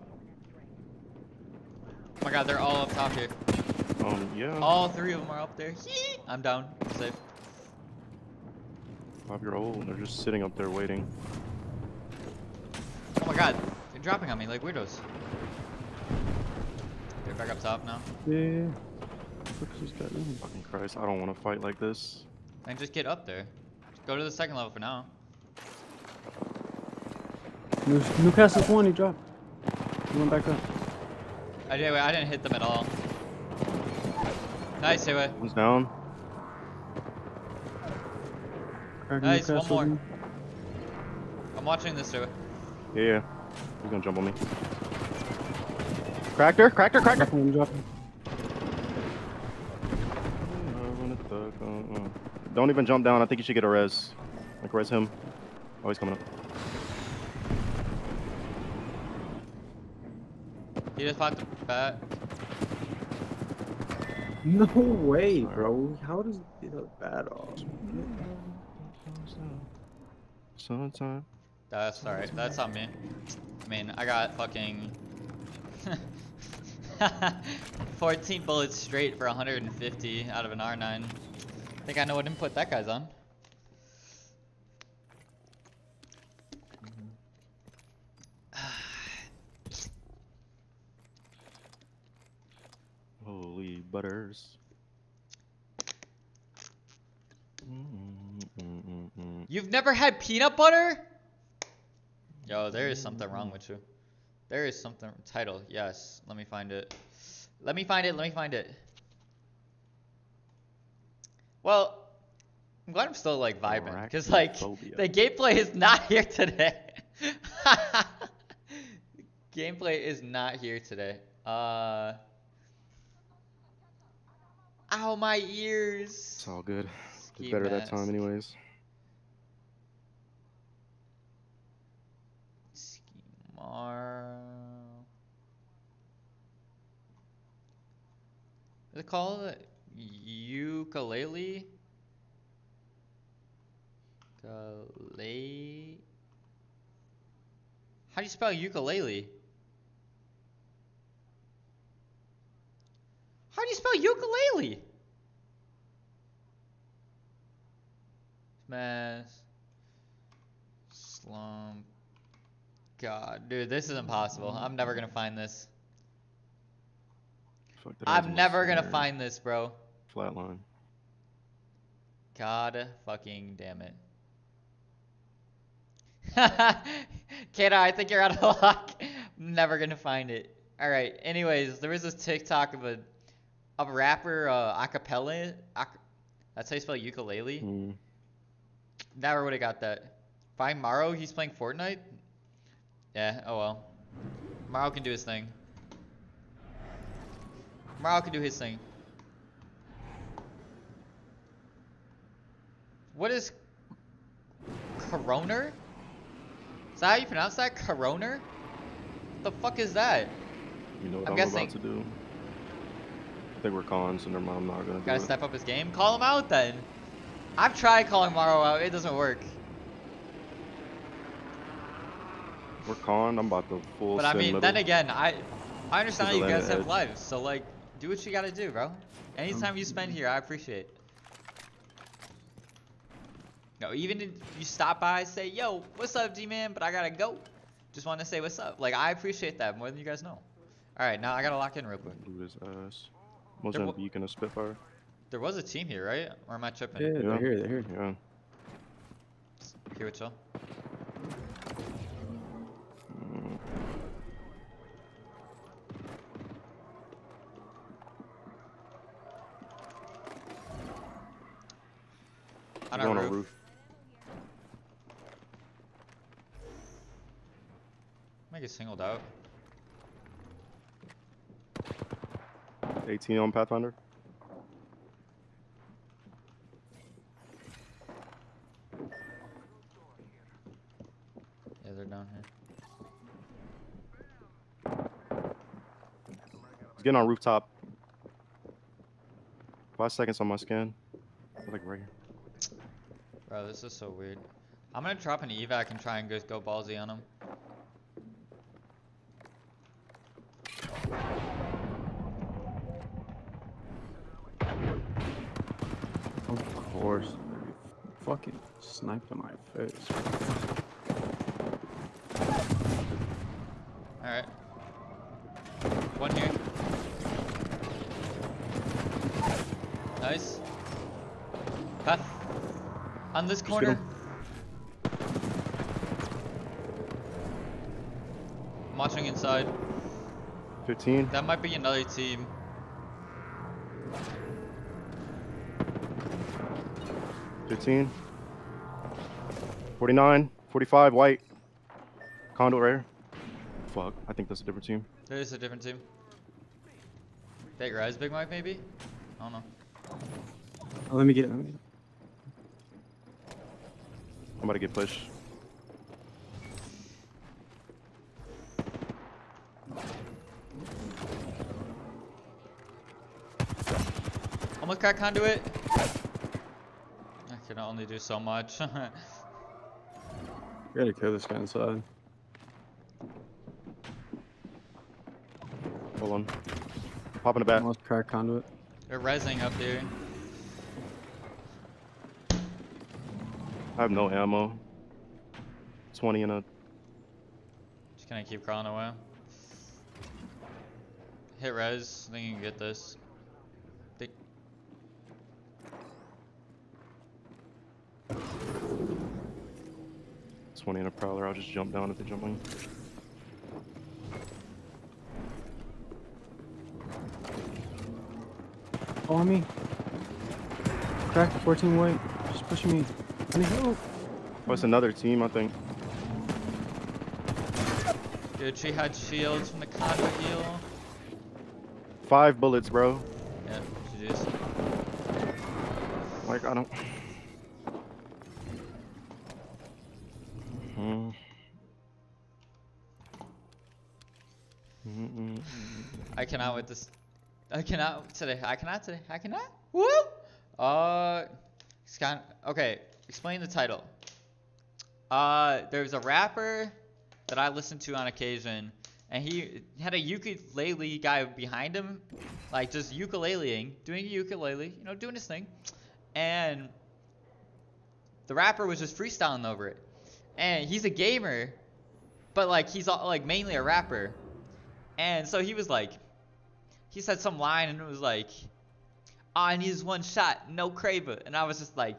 Oh my god, they're all up top here. Um, yeah. All three of them are up there. I'm down. I'm safe. Five year old. They're just sitting up there waiting. Oh my god, they're dropping on me like weirdos. They're back up top now. Yeah. What just got in? Fucking Christ, I don't want to fight like this. And just get up there. Just go to the second level for now. New- Newcastle 20 drop. He went back up. I did. I didn't hit them at all. Nice, Highway. One's down. Crack Nice, one more. again. I'm watching this, Highway. Yeah, yeah. He's gonna jump on me. Cracked her, cracked her, cracked her. Drop him, drop him. Uh, run it, uh, uh. Don't even jump down. I think you should get a res. Like res him. Oh, he's coming up. He just popped a bat. No way, bro. How does he get a bat off? Sometime. That's alright. That's on me. I mean, I got fucking 14 bullets straight for 150 out of an R9. I think I know what input that guy's on. Holy butters. Mm, mm, mm, mm. You've never had peanut butter? Yo, there is something wrong with you. There is something. Title, yes. Let me find it. Let me find it. Let me find it. Well, I'm glad I'm still like vibing because like the gameplay is not here today. gameplay is not here today. Uh. Ow, my ears. It's all good. Ski Did better that time, anyways. Schemar. Is it called ukulele? Ukulele. How do you spell ukulele? How do you spell ukulele? Smash. Slump. God, dude, this is impossible. I'm never gonna find this. Fuck, that has I'm never gonna find this, bro. Flatline. God fucking damn it. Kato, I think you're out of luck. I'm never gonna find it. Alright, anyways, there was this TikTok of a of a rapper uh acapella ac- that's how you spell ukulele. Mm. Never would have got that. Find Maro, he's playing Fortnite? Yeah, oh well. Maro can do his thing. Maro can do his thing. What is Coroner? Is that how you pronounce that? Coroner? What the fuck is that? You know what I'm I'm, guessing- about to do. I think we're cons, and I'm I'm not gonna do Gotta step up his game. Call him out then. I've tried calling Maro out, it doesn't work. We're con. I'm about to full But I mean, middle. then again, I I understand you guys have edge. lives, so like, do what you gotta do, bro. Anytime you spend here, I appreciate. No, even if you stop by, say, "Yo, what's up, G-man?" But I gotta go. Just want to say what's up. Like, I appreciate that more than you guys know. All right, now I gotta lock in real quick. Do his ass. Was There that beacon a Spitfire? There was a team here, right? Or am I tripping? Yeah, Yeah. they're here, they're here. Yeah. Here with y'all. Mm. On Going our on roof. roof. Might get singled out. 18 on Pathfinder. Yeah, they're down here. He's getting on rooftop. Five seconds on my scan. Like right here. Bro, this is so weird. I'm gonna drop an evac and try and just go ballsy on him. Of course. Fucking sniped in my face. Alright. One here. Nice. Path. On this corner. I'm watching inside. 15. That might be another team. Fifteen. 49. 45. White. Condo rare. Fuck. I think that's a different team. There is a different team. Take rise, Big Mike, maybe? I don't know. Oh, let me get it. Let me get it. I'm about to get pushed. Almost crack conduit. I can only do so much. You're Gotta kill this guy inside. Hold on. Popping the back. Almost crack conduit. They're resing up there. I have no ammo. 20 in a. Just gonna keep crawling away. Hit res, I think you can get this. 20 in a prowler. I'll just jump down if they jump on. Follow me. Crack 14 white. Just pushing me. I need help. Oh, it's another team, I think. Dude, she had shields from the conduit heal. Five bullets, bro. Yeah, GG's. Like, I don't. Cannot. I cannot today. I cannot today. I cannot. Woo! Uh, kind okay. Explain the title. Uh, there's a rapper that I listen to on occasion, and he had a ukulele guy behind him, like just ukuleleing, doing a ukulele, you know, doing his thing, and the rapper was just freestyling over it, and he's a gamer, but like he's all, like mainly a rapper, and so he was like, he said some line and it was like, all I need one shot, no Kraber. And I was just like,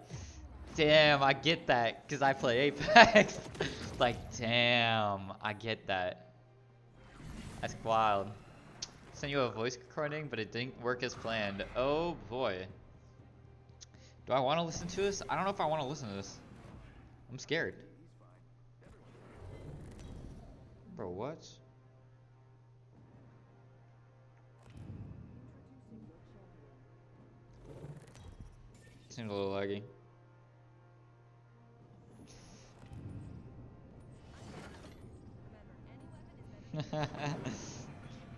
damn, I get that because I play Apex. like, damn, I get that. That's wild. Sent you a voice recording, but it didn't work as planned. Oh boy. Do I want to listen to this? I don't know if I want to listen to this. I'm scared. Bro, what? Seems a little laggy.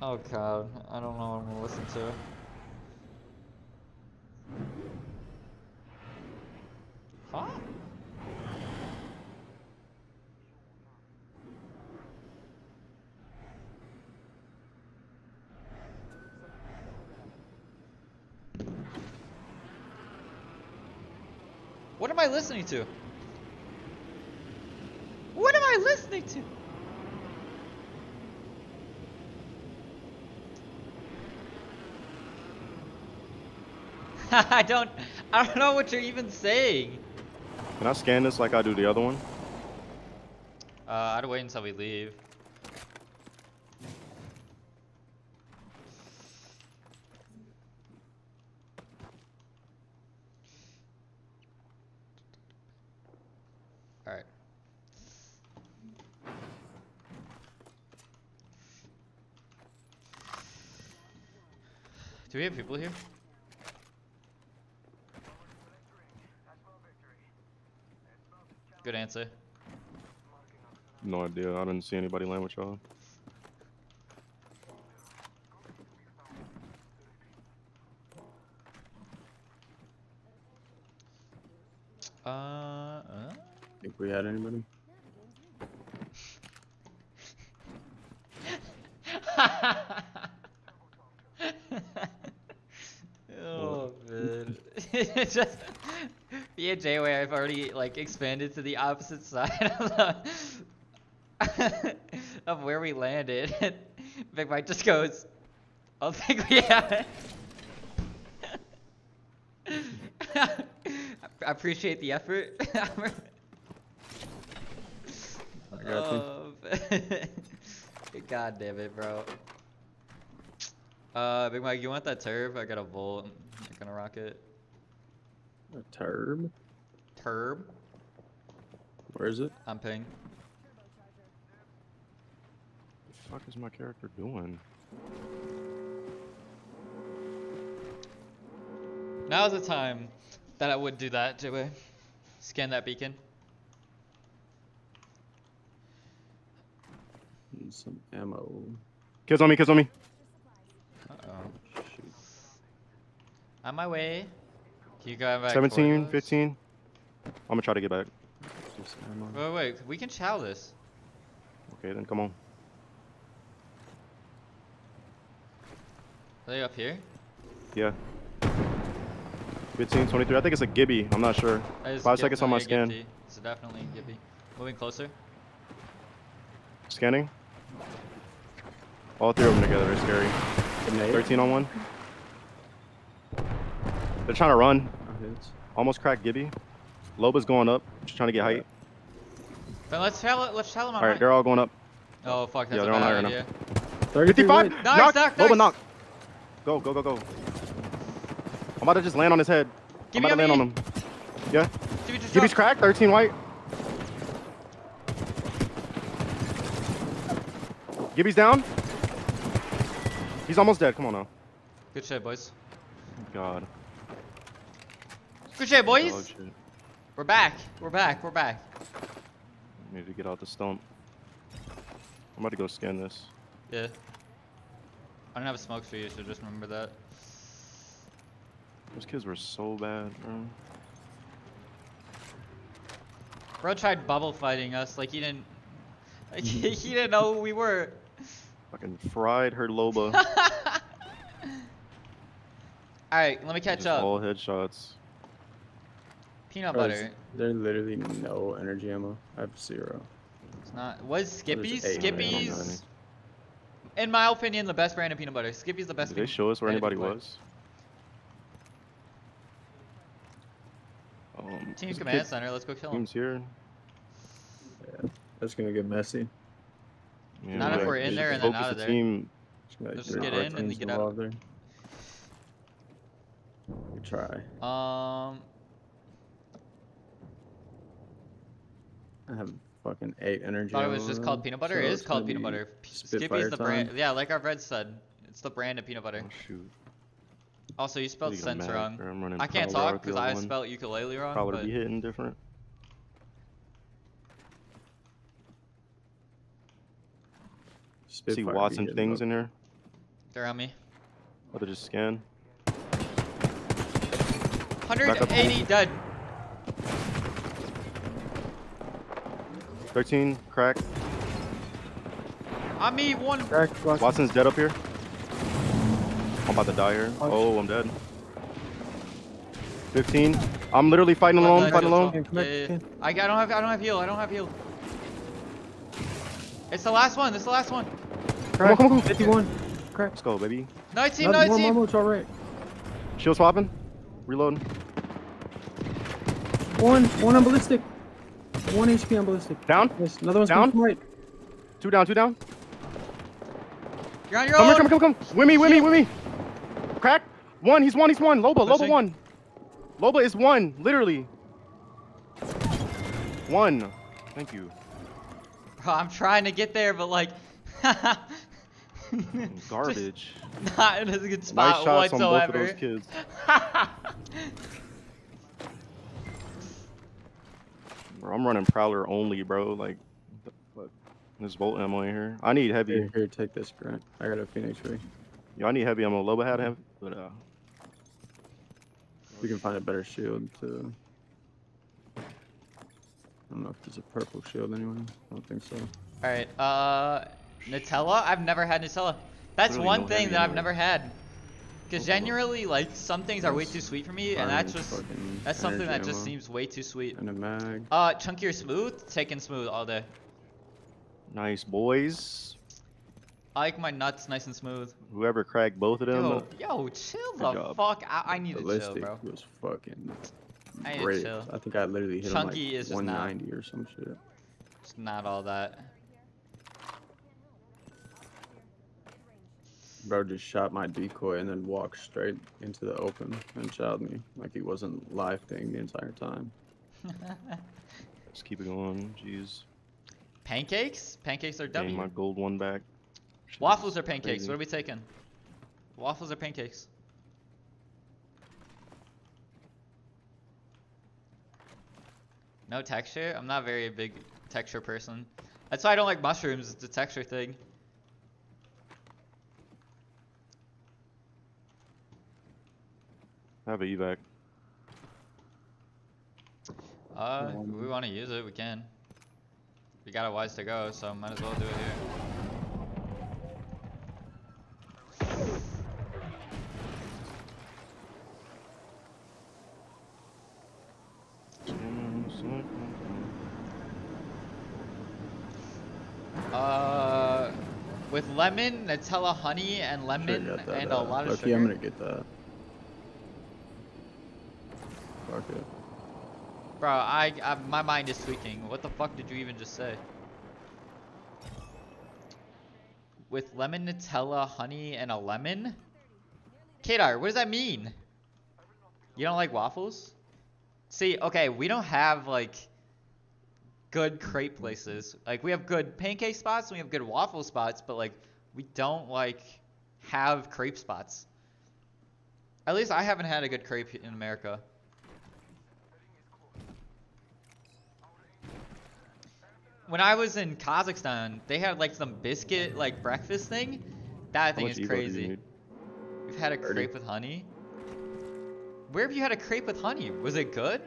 oh god, I don't know what I'm gonna listen to. Huh? I listening to? What am I listening to? I don't I don't know what you're even saying. Can I scan this like I do the other one? Uh, I'd wait until we leave. People here? Good answer. No idea. I didn't see anybody land with y'all. Uh, uh? Think we had anybody? oh man. It's just me and Jayway have already like expanded to the opposite side of, the of where we landed. Big Mike just goes, I don't think we have it. I appreciate the effort. I got. Oh. God damn it, bro. Uh, Big Mike, you want that turb? I got a volt. I'm gonna rock it. A turb? Turb? Where is it? I'm ping. The fuck is my character doing? Now's the time that I would do that, Jayway. Scan that beacon. Need some ammo. Kids on me, kids on me. Uh-oh. Shoot. On my way. Can you go back 17, 15. I'm gonna try to get back. Just. Wait, wait, we can chow this. Okay, then come on. Are they up here? Yeah. 15, 23. I think it's a Gibby. I'm not sure. Five seconds on my definitely a scan. Gibby. It's definitely Gibby. Moving closer. Scanning. All three of them together are scary. 13 on one. They're trying to run. Almost cracked Gibby. Loba's going up. Just trying to get height. Then let's tell it. Let's tell them. All right, they're all going up. Oh fuck, that's Yeah, they're on bad higher now. idea. 33 55. Nice, knock. knock, Loba nice. knock. Go, go, go, go. I'm about to just land on his head. Give I'm me about a to land me. on him. Yeah. Give Gibby's drop. cracked. 13 white. Gibby's down. He's almost dead. Come on now. Good shit, boys. God. Good shit, boys. Dog shit. We're back. We're back. We're back. Need to get out the stump. I'm about to go scan this. Yeah. I don't have a smoke for you, so just remember that. Those kids were so bad, bro. Bro tried bubble fighting us like he didn't. Like, he didn't know who we were. Fucking fried her Loba. All right, let me catch Just up. All headshots. Peanut Bro, butter. There's literally no energy ammo. I have zero. It's not. Was Skippy's? eight, man, I don't know Skippy's. In my opinion, the best brand of peanut butter. Skippy's the best. Did they show us where anybody was? Um. Team there's command kid- center. Let's go kill him. Team's here. Yeah, That's gonna get messy. Yeah, Not if we're in there and then out of the there. Team. Just gonna, Let's three get in and get out. There. We try. Um. I have fucking eight energy. Thought it was just called peanut butter. so it is called peanut butter. Skippy's the brand. time. Yeah, like our Red said, it's the brand of peanut butter. Oh, shoot. Also, you spelled Getting sense wrong. I'm running I can't talk because I spelled ukulele wrong. Probably But be hitting different. See Spitfire be Watson things up. in here. they're on me. Oh, they just scan. 180 dead. 13, crack. I me, one. Crack, Wattson. Wattson's dead up here. I'm about to die here. Oh, I'm dead. 15. I'm literally fighting alone, fighting as alone. Yeah, yeah, yeah. I, I don't have I don't have heal. I don't have heal. It's the last one. It's the last one. Come on, come on, come on. 51. Crack. Let's go, baby. Nice team, No, nice more, more, team. more, it's alright. Shield swapping. Reloading. One, one on ballistic. One HP on ballistic. Down. Yes, another one's Down? coming from right. Two down, two down. You're on your Come own. here, come, come, come. Wimmy, Wimmy, Wimmy. Crack. One, he's one, he's one. Loba, Loba one. Loba is one, literally. One. Thank you. Bro, I'm trying to get there, but like, Garbage. Just not in a good spot Nice spot shots on both of those kids. Bro, I'm running Prowler only, bro. Like, what the fuck? There's Bolt ammo in here. I need heavy. Here, here, take this, Grant. I got a Phoenix ray. Yo, I need heavy ammo. Loba had heavy, but uh, We can find a better shield too. I don't know if there's a purple shield anywhere. I don't think so. All right, uh, Nutella. I've never had Nutella. That's Literally one no thing heavy that I've never had. Cause generally, like some things are way too sweet for me, and that's just, that's something that just seems way too sweet. And a mag. Uh, chunky or smooth? Taking smooth all day. nice boys. I like my nuts nice and smooth. Whoever cracked both of them. Yo, yo, chill Good the job. fuck out. I need to chill, Ballistic bro. was fucking I great. chill. I think I literally hit Chunky him like is just not. 190 or some shit. It's not all that. Bro just shot my decoy and then walked straight into the open and shot me like he wasn't live thing the entire time. Let's keep it going. Jeez. Pancakes? Pancakes are Getting W. my gold one back. Shit Waffles is or pancakes? crazy. What are we taking? Waffles or pancakes? No texture? I'm not very a big texture person. That's why I don't like mushrooms, it's the texture thing. I have a evac. Uh, if Um, we want to use it, we can. We got a wise to go, so might as well do it here. Uh, with lemon, Nutella, honey, and lemon, Should've got that, and a lot of low-key, sugar. I'm gonna get that. Fuck it. Bro, I, I, my mind is tweaking. What the fuck did you even just say? With lemon, Nutella, honey, and a lemon? Kadar, what does that mean? You don't like waffles? See, okay, we don't have like good crepe places. Like we have good pancake spots we have good waffle spots, but like we don't like have crepe spots. At least I haven't had a good crepe in America. When I was in Kazakhstan, they had like some biscuit like breakfast thing. That thing is Evo do you crazy. We've had a 30. crepe with honey. Where have you had a crepe with honey? Was it good?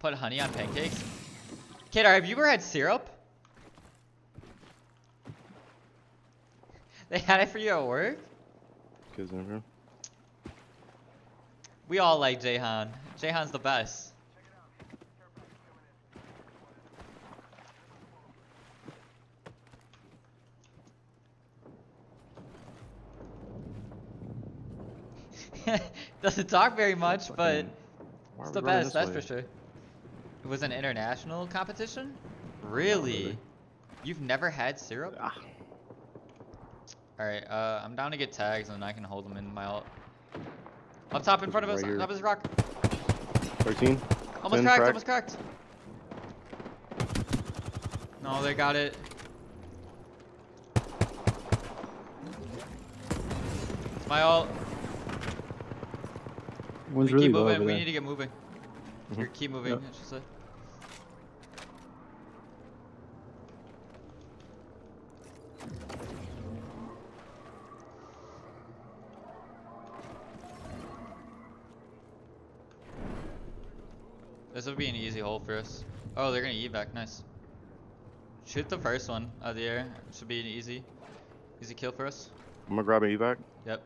Put honey on pancakes. Kadar, have you ever had syrup? They had it for you at work? Here. We all like Jahan. Jahan's the best. Doesn't talk very much, but it's the best, that's way? for sure. It was an international competition? really. Really? You've never had syrup? Ah, Alright, uh, I'm down to get tags and I can hold them in my ult. Up top in front of us, here. top of this rock. 13. Almost 10 cracked, crack. almost cracked. No, they got it. It's my ult. One's we really keep low moving, over we there. need to get moving. Mhm. Or keep moving, Yep. I should say. This would be an easy hole for us. Oh, they're gonna evac, nice. Shoot the first one out of the air. Should be an easy, easy kill for us. I'm gonna grab an evac. Yep.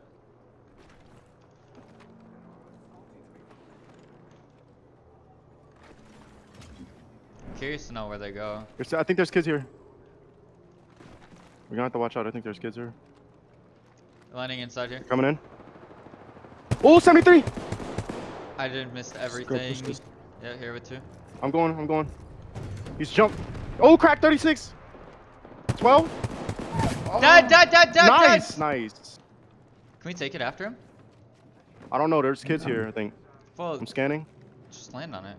Curious to know where they go. There's, I think there's kids here. We're gonna have to watch out. I think there's kids here. Landing inside here. Coming in. Oh, 73! I did missed Let's go push everything. this. Yeah, here with two. I'm going, I'm going. He's jumped. Oh, crack 36! 12? Dead, dead, dead, dead, nice, dead! nice. Can we take it after him? I don't know. There's kids here, I think. Well, I'm scanning. just land on it.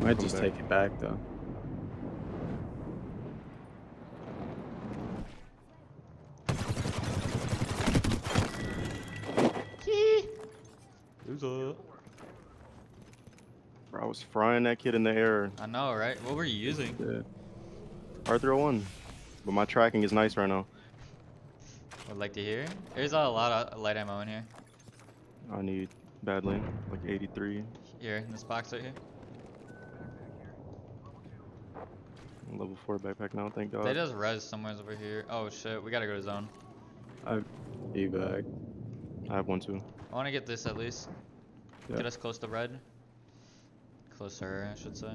Might Come just back. take it back though. Loser. Bro, I was frying that kid in the air. I know, right? What were you using? Yeah. R301. But my tracking is nice right now. I'd like to hear. There's a lot of light ammo in here. I need badly, like 83. Here, in this box right here. Level 4 backpack now, thank God. They just res somewhere over here. Oh shit, we gotta go to zone. I evac. I have one too. I wanna get this at least. Yeah. Get us close to red. Closer, I should say.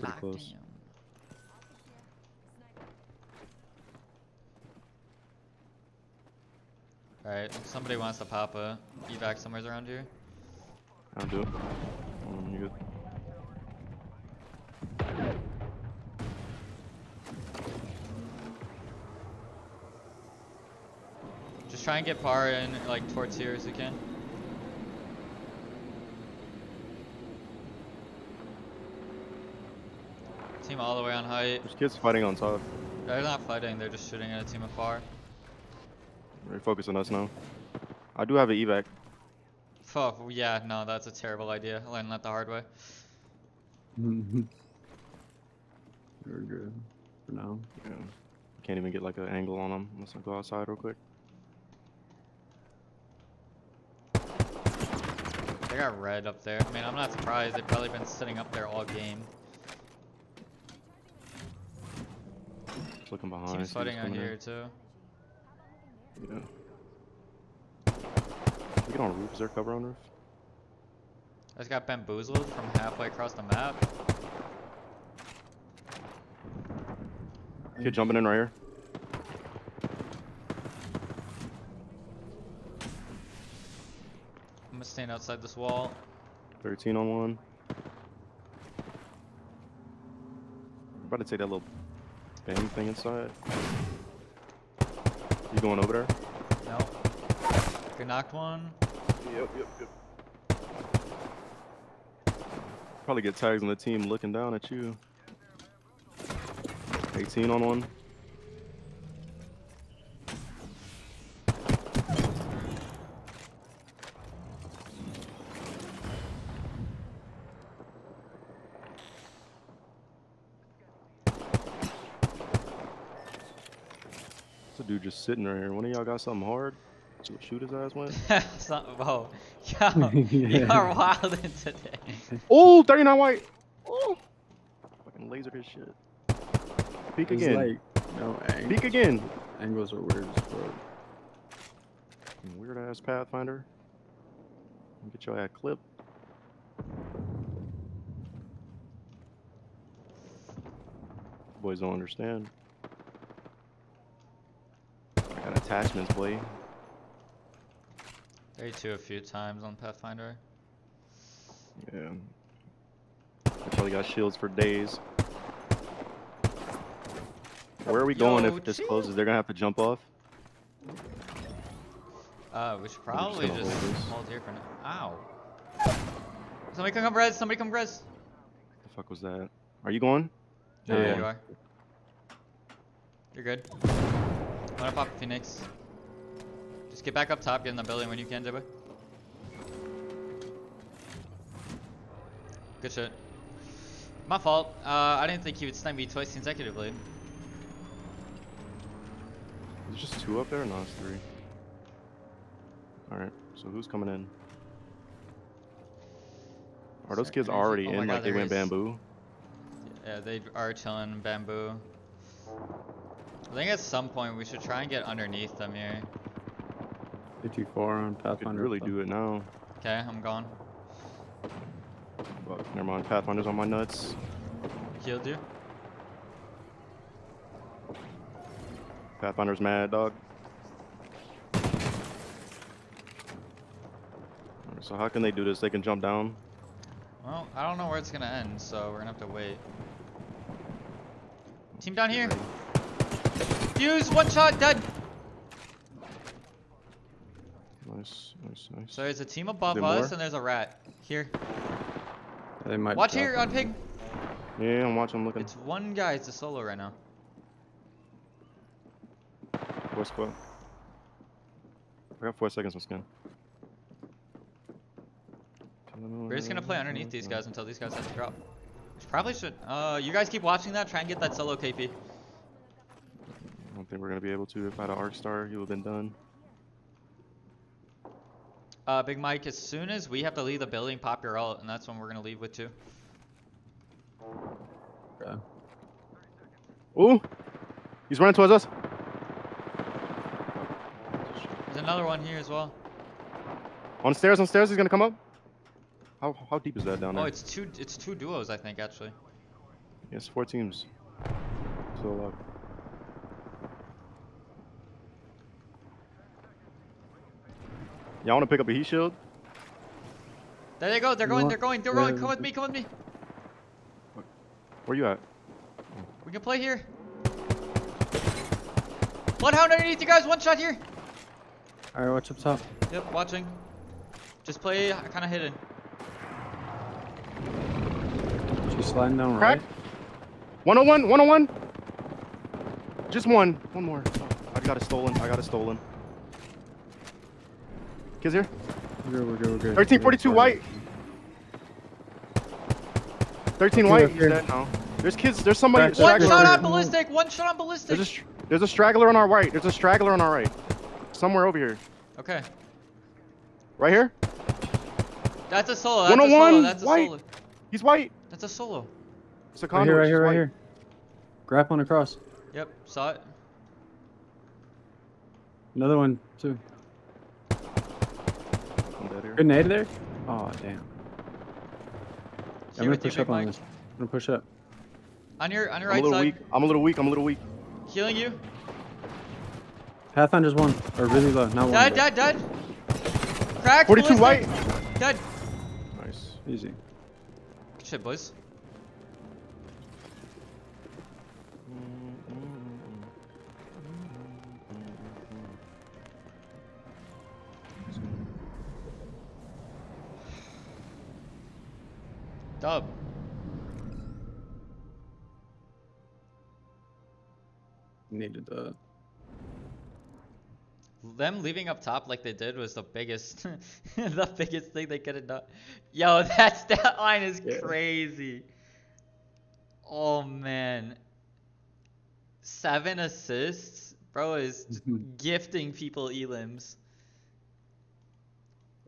Pretty close. Lockdown. Alright, somebody wants to pop a evac somewhere around here. I'll do it. Um, you good? Just try and get par in like towards here as you can. Team all the way on height. There's kids fighting on top. They're not fighting, they're just shooting at a team afar. They're focusing on us now. I do have an evac. Oh, yeah, no, that's a terrible idea. I learned that the hard way. We're good for now. Yeah. Can't even get like an angle on them. Let's go outside real quick. They got red up there. I mean, I'm not surprised. They've probably been sitting up there all game. Just looking behind. Team see who's sweating out in. here too. Yeah. We get on roof. Is there cover on roof? I just got bamboozled from halfway across the map. Kid jumping in right here. I'm gonna stand outside this wall. 13 on one. I'm about to take that little bang thing inside. You going over there? No. Okay, knocked one. Yep, yep, yep. Probably get tags on the team looking down at you. 18 on one. Just sitting right here. One of y'all got something hard? Shoot his ass with? Some, whoa. Yo, you Yeah. are wild today. Oh, 39 white. Oh. Fucking laser his shit. Peek There's again. like no ang- Peek again. angles are weird as fuck. Weird ass Pathfinder. Get your ass clipped. Boys don't understand. I got attachments, boy. 32 a few times on Pathfinder. Yeah. I probably got shields for days. Where are we going Yo, if this chill. closes? They're gonna have to jump off. Uh, we should probably gonna just hold hold here for now. Ow. Somebody come res, somebody come res. The fuck was that? Are you going? No, Yeah. you are. You're good. I'm gonna pop a Phoenix. Just get back up top, get in the building when you can, Jibba. Good shit. My fault. Uh, I didn't think he would snipe me twice consecutively. There's just two up there? No, it's three. Alright, so who's coming in? Are those kids already Oh in God, like they went is. bamboo? Yeah, they are chilling bamboo. I think at some point we should try and get underneath them here. 54 on I could Pathfinder. really do it now. Okay, I'm gone. But never mind, Pathfinder's on my nuts. Healed you. Pathfinder's mad, dog. Alright, So how can they do this? They can jump down? Well, I don't know where it's gonna end, so we're gonna have to wait. Team down here. Fuse, one shot, dead. Nice, nice, nice. So there's a team above there us, more? and there's a rat. Here. They might Watch drop here it. on pig. Yeah, I'm watching, I'm looking. It's one guy, it's a solo right now. Four squad. I got four seconds on skin. We're just gonna play underneath these guys until these guys have to drop. Which probably should. Uh, you guys keep watching that. Try and get that solo KP. I don't think we're gonna be able to. If I had an arc star, he would have been done. Uh, Big Mike, as soon as we have to leave the building, pop your ult, and that's when we're gonna leave with two. Okay. Ooh! He's running towards us. There's another one here as well. On stairs, on stairs, he's gonna come up. How how deep is that down there? Oh, it's two. It's two duos, I think, actually. Yes, four teams. Still alive. Y'all wanna pick up a heat shield? There they go. They're going. They're going. They're yeah, going. Come with me. Come with me. Where you at? We can play here. Bloodhound underneath you guys. One shot here. Alright, watch up top. Yep, watching. Just play kind of hidden. She's sliding down Crack. right. 101, 101. Just one. One more. Oh, I got it stolen. I got it stolen. Kids here. We're good, we're good, we're good. 1342 We're white. 13 white. He's dead now. There's kids. There's somebody. One Straggle shot on ballistic. One shot on ballistic. There's a, There's a straggler on our right. There's a straggler on our right. Somewhere over here. Okay. Right here. That's a solo. That's a 101, solo. Oh that's a white. solo. He's white. That's a solo. It's a Right here, right here, right white. here. Grappling across. Yep, saw it. Another one too. I'm dead here. Grenade there? Oh damn. Here I'm gonna push Big up on Mike. this. I'm gonna push up. On your on your I'm a right little side. weak. I'm a little weak. I'm a little weak. Healing you. Pathfinder's one. Or really low. Not one. Dead, but dead, dead. Cracked. 42 ballistic. white. Dead. Nice. Easy. Good shit, boys. Dub. Needed the. Them leaving up top like they did was the biggest, the biggest thing they could have done. Yo, that stat line is Yeah. crazy. Oh man, seven assists, bro is gifting people elims.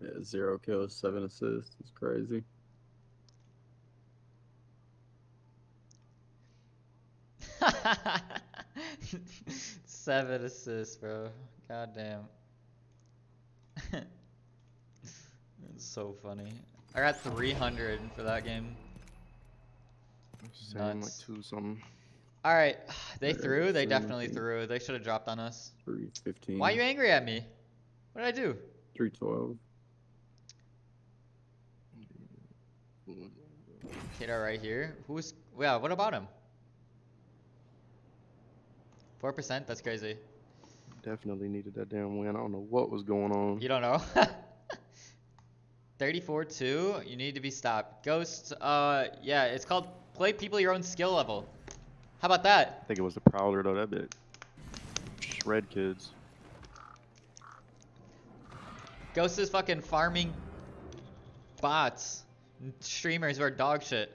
Yeah, zero kills, seven assists. It's crazy. Seven assists, bro. God damn. It's so funny. I got 300 for that game. Same, like Nuts. two something. All right, they They're threw. They definitely threw. They should have dropped on us. 315. Why are you angry at me? What did I do? 312. Kato right here. Who's? Yeah. What about him? Four percent. That's crazy. Definitely needed that damn win. I don't know what was going on. You don't know. 34-2. You need to be stopped. Ghost. Uh, yeah. It's called play people your own skill level. How about that? I think it was the Prowler though. That bit. Shred kids. Ghost is fucking farming bots. Streamers who are dog shit.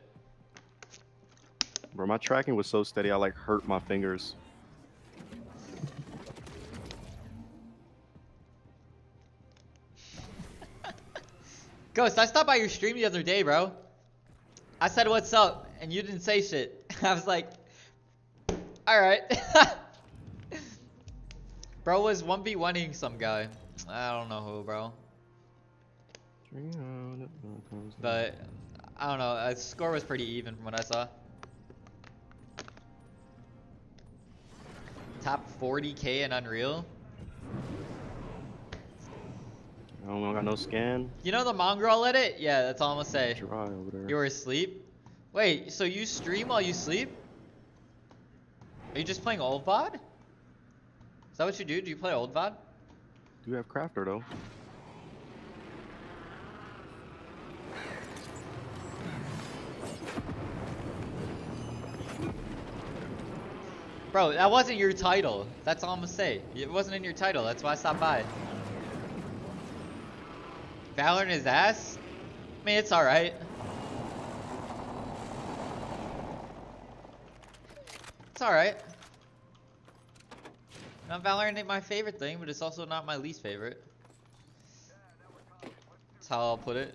Bro, my tracking was so steady I like hurt my fingers. Ghost, I stopped by your stream the other day, bro. I said what's up, and you didn't say shit. I was like, alright. bro was 1v1ing some guy. I don't know who, bro. But, I don't know. The score was pretty even from what I saw. Top 40k in Unreal. I don't got no scan. You know the mongrel edit? Yeah, that's all I'm gonna say. Dry over there. You were asleep? Wait, so you stream while you sleep? Are you just playing old VOD? Is that what you do? Do you play old VOD? Do you have crafter though? Bro, that wasn't your title. That's all I'm gonna say. It wasn't in your title. That's why I stopped by. Valorant is ass? I mean, it's alright. It's alright. Now, Valorant ain't my favorite thing, but it's also not my least favorite. That's how I'll put it.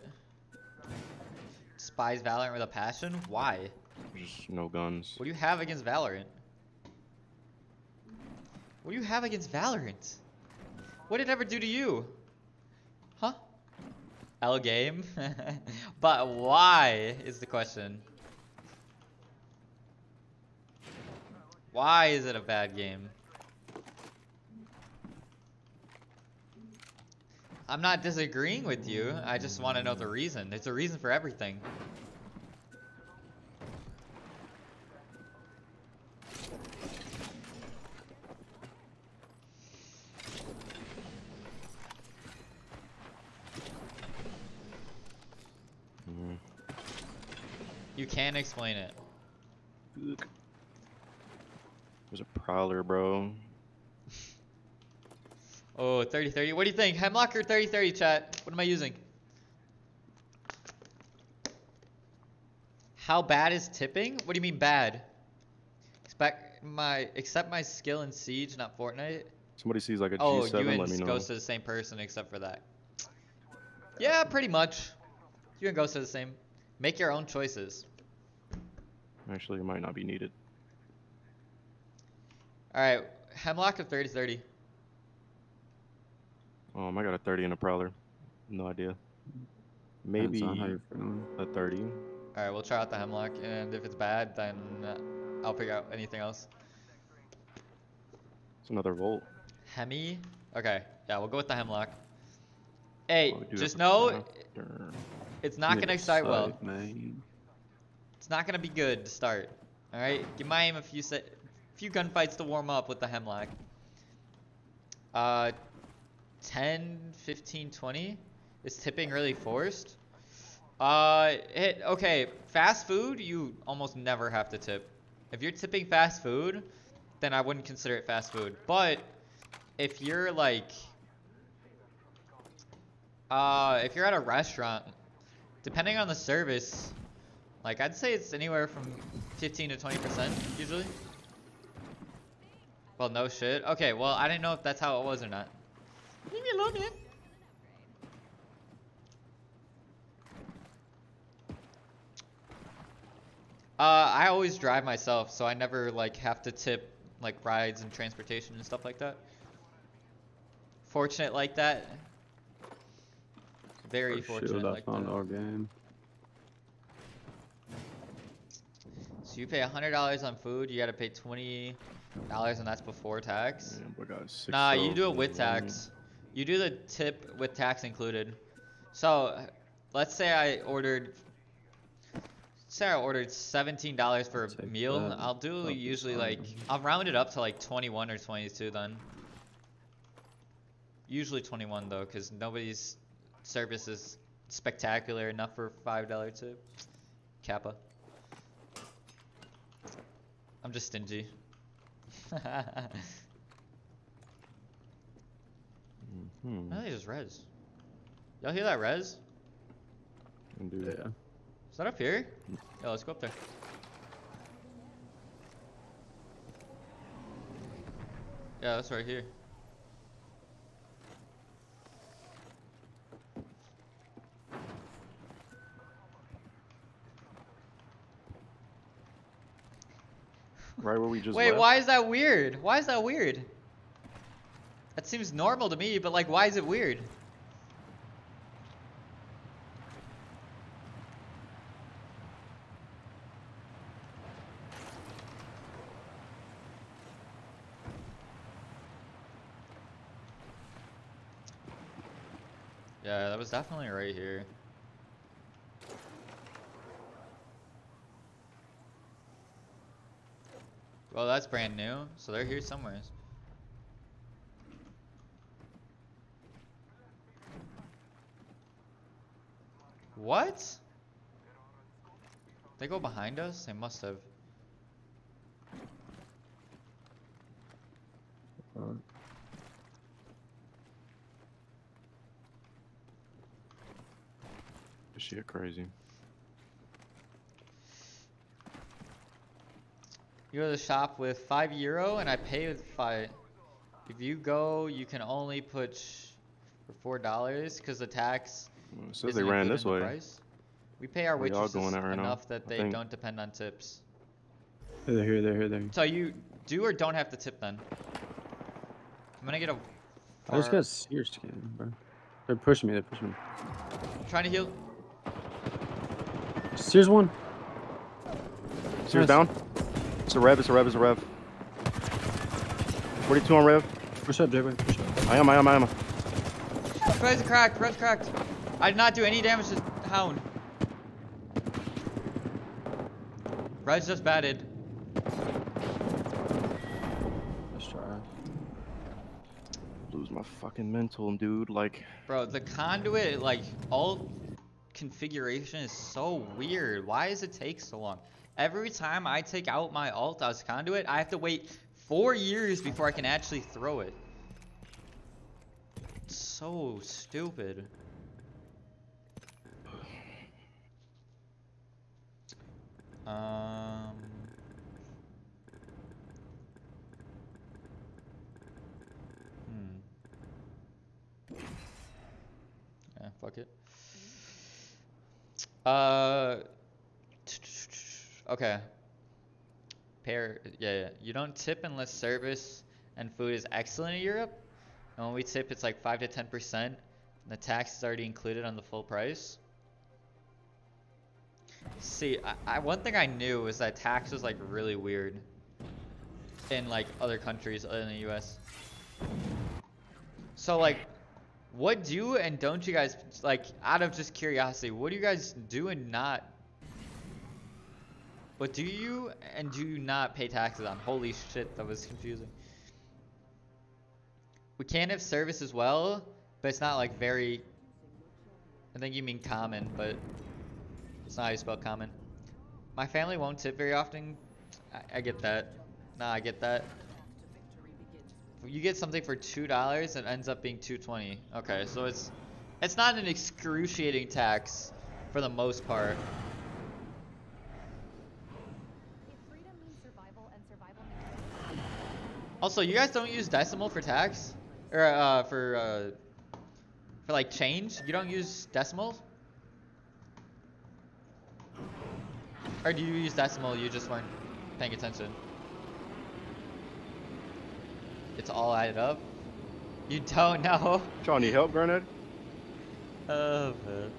Despise Valorant with a passion? Why? Just no guns. What do you have against Valorant? What do you have against Valorant? What did it ever do to you? L game? but why is the question. Why is it a bad game? I'm not disagreeing with you. I just want to know the reason. There's a reason for everything. You can't explain it. There's a Prowler, bro. Oh, 3030. What do you think? Hemlok or 3030 chat? What am I using? How bad is tipping? What do you mean bad? Expect my accept my skill in Siege, not Fortnite. Somebody sees like a Oh, G7, you let me and know. Ghost are the same person except for that. Yeah, pretty much. You and Ghost are the same. Make your own choices. Actually, it might not be needed. Alright, Hemlok of 30 30. Um, I got a 30 and a Prowler. No idea. Maybe on how you're a 30. Alright, we'll try out the Hemlok, and if it's bad, then uh, I'll figure out anything else. It's another Volt. Hemi? Okay, yeah, we'll go with the Hemlok. Hey, Oh, we just know, Prowler. It's not gonna a excite well. Man. It's not gonna be good to start. All right, give my aim a few few gunfights to warm up with the Hemlok. Uh, 10, 15, 20. Is tipping really forced? Uh, it, okay. Fast food, you almost never have to tip. If you're tipping fast food, then I wouldn't consider it fast food. But if you're like, uh, if you're at a restaurant, depending on the service, like, I'd say it's anywhere from 15 to 20% usually. Well, no shit. Okay, well, I didn't know if that's how it was or not. Leave me alone, man. Uh, I always drive myself, so I never, like, have to tip, like, rides and transportation and stuff like that. Fortunate like that. Very First fortunate shield I like found that. all game. So you pay hundred dollars on food, you gotta pay twenty dollars, and that's before tax. Yeah, we got six Nah, you do it with tax. You do the tip with tax included. So, let's say I ordered. Say I ordered seventeen dollars for a Take meal. that. I'll do usually like. I'll round it up to like twenty-one or twenty-two then. Usually twenty-one though, because nobody's service is spectacular enough for five dollar tip. Kappa. I'm just stingy. Hmm. Why did they just res? Y'all hear that res? Dude, Yeah. Is that up here? Yeah, let's go up there. Yeah, that's right here. Right where we just Wait, left. why is that weird? Why is that weird? That seems normal to me, but like, why is it weird? Yeah, that was definitely right here. Well, that's brand new, so they're here somewhere. What? They go behind us? They must have. This shit crazy. You go to the shop with five euro, and I pay with five. If you go, you can only put for four dollars because the tax. Well, It says they ran this the way. price. We pay our Where y'all waitresses going at right now? enough that they don't depend on tips. They're here, they're here, they're here. So you do or don't have to tip then. I'm gonna get a. I just far- got seer skin, bro. They're pushing me, they're pushing me. I'm trying to heal. Seer's one. Seer's Nice. down. It's a rev, it's a rev, it's a rev. 42 on rev. Push up, J-Boy, push up. I am, I am, I am. Red's cracked. Red's cracked. I did not do any damage to Hound. Red's just batted. Let's try. Lose my fucking mental, dude. Like, Bro, the conduit, like, ult configuration is so weird. Why does it take so long? Every time I take out my ult as conduit, I have to wait four years before I can actually throw it. It's so stupid. Um. Hmm. Yeah, fuck it. Uh. Okay. Pair. Yeah, yeah. You don't tip unless service and food is excellent in Europe. And when we tip, it's like five to ten percent. And the tax is already included on the full price. See, I, I one thing I knew was that tax was like really weird in like other countries other than the U.S. So like, what do and don't you guys like? Out of just curiosity, what do you guys do and not? What do you and do you not pay taxes on? Holy shit, that was confusing. We can have service as well, but it's not like very. I think you mean common, but it's not how you spell common. My family won't tip very often. I, I get that. Nah, I get that. You get something for two dollars, it ends up being two twenty. Okay, so it's it's not an excruciating tax for the most part. Also, you guys don't use decimal for tax, or uh, for uh, for like change. You don't use decimals, or do you use decimal? You just weren't paying attention. It's all added up. You don't know. Y'all need help, Granddad? Oh man.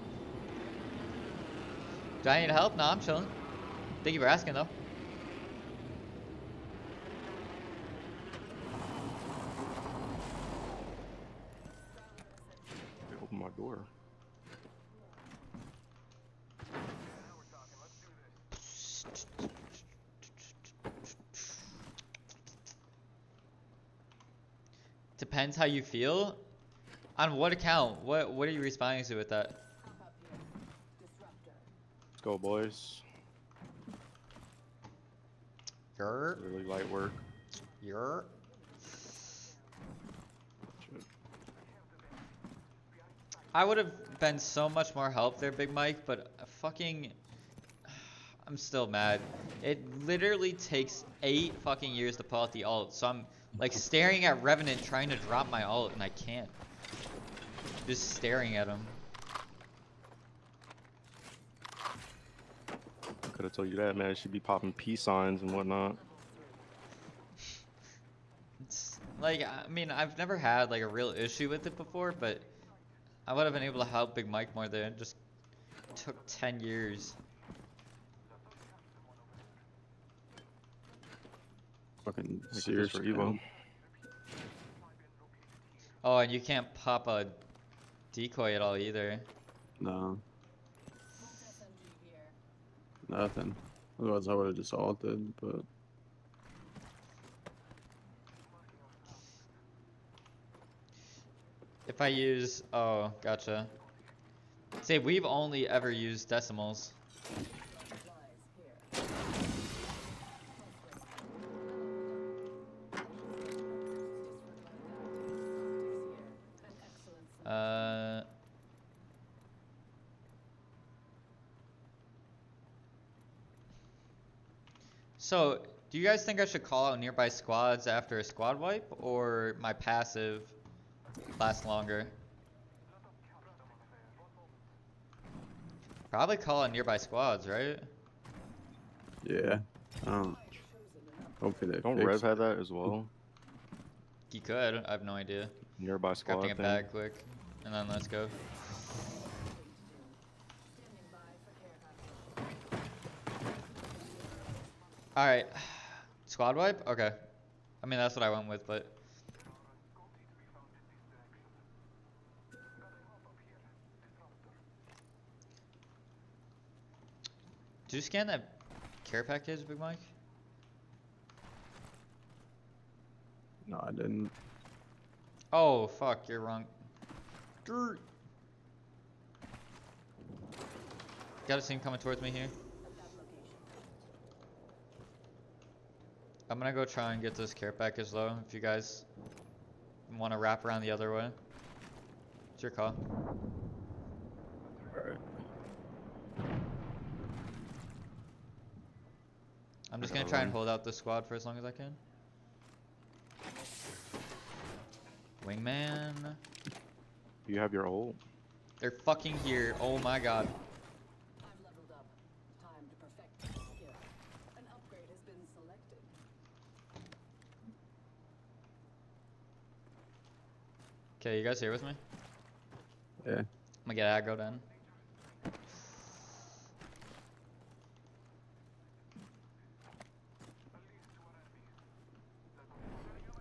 Do I need help? No, I'm chilling. Thank you for asking though. Open my door. Depends how you feel. On what account? What what are you responding to with that? Let's go, boys. Yer, Really light work. yer. I would have been so much more help there, Big Mike, but fucking, I'm still mad. It literally takes eight fucking years to pull out the ult, so I'm like staring at Revenant trying to drop my ult and I can't. Just staring at him. Could have told you that, man. She'd be popping peace signs and whatnot. It's like I mean I've never had like a real issue with it before, but I would have been able to help Big Mike more there. It just took ten years. Fucking Make serious just for Evo. Oh, and you can't pop a decoy at all either. No, nothing. Otherwise, I would have just ulted, but If I use, oh, gotcha. Say we've only ever used decimals. Uh. So, do you guys think I should call out nearby squads after a squad wipe, or my passive lasts longer? Probably call out nearby squads, right? yeah. Um, hopefully they Don't fix Rev have that as well? You could. I have no idea. Nearby squad Crafting thing. it back quick, and then let's go. All right, squad wipe. Okay, I mean that's what I went with, but did you scan that care package, Big Mike? No, I didn't. Oh fuck, you're wrong. Grr. Got a team coming towards me here. I'm gonna go try and get this care package though, if you guys want to wrap around the other way. It's your call. Alright. I'm just gonna try and hold out the squad for as long as I can. Wingman. You have your ult. They're fucking here. Oh my god. I'm leveled up. Time to perfect my skill. An upgrade has been selected. Okay, you guys here with me? Yeah. I'm gonna get aggro then.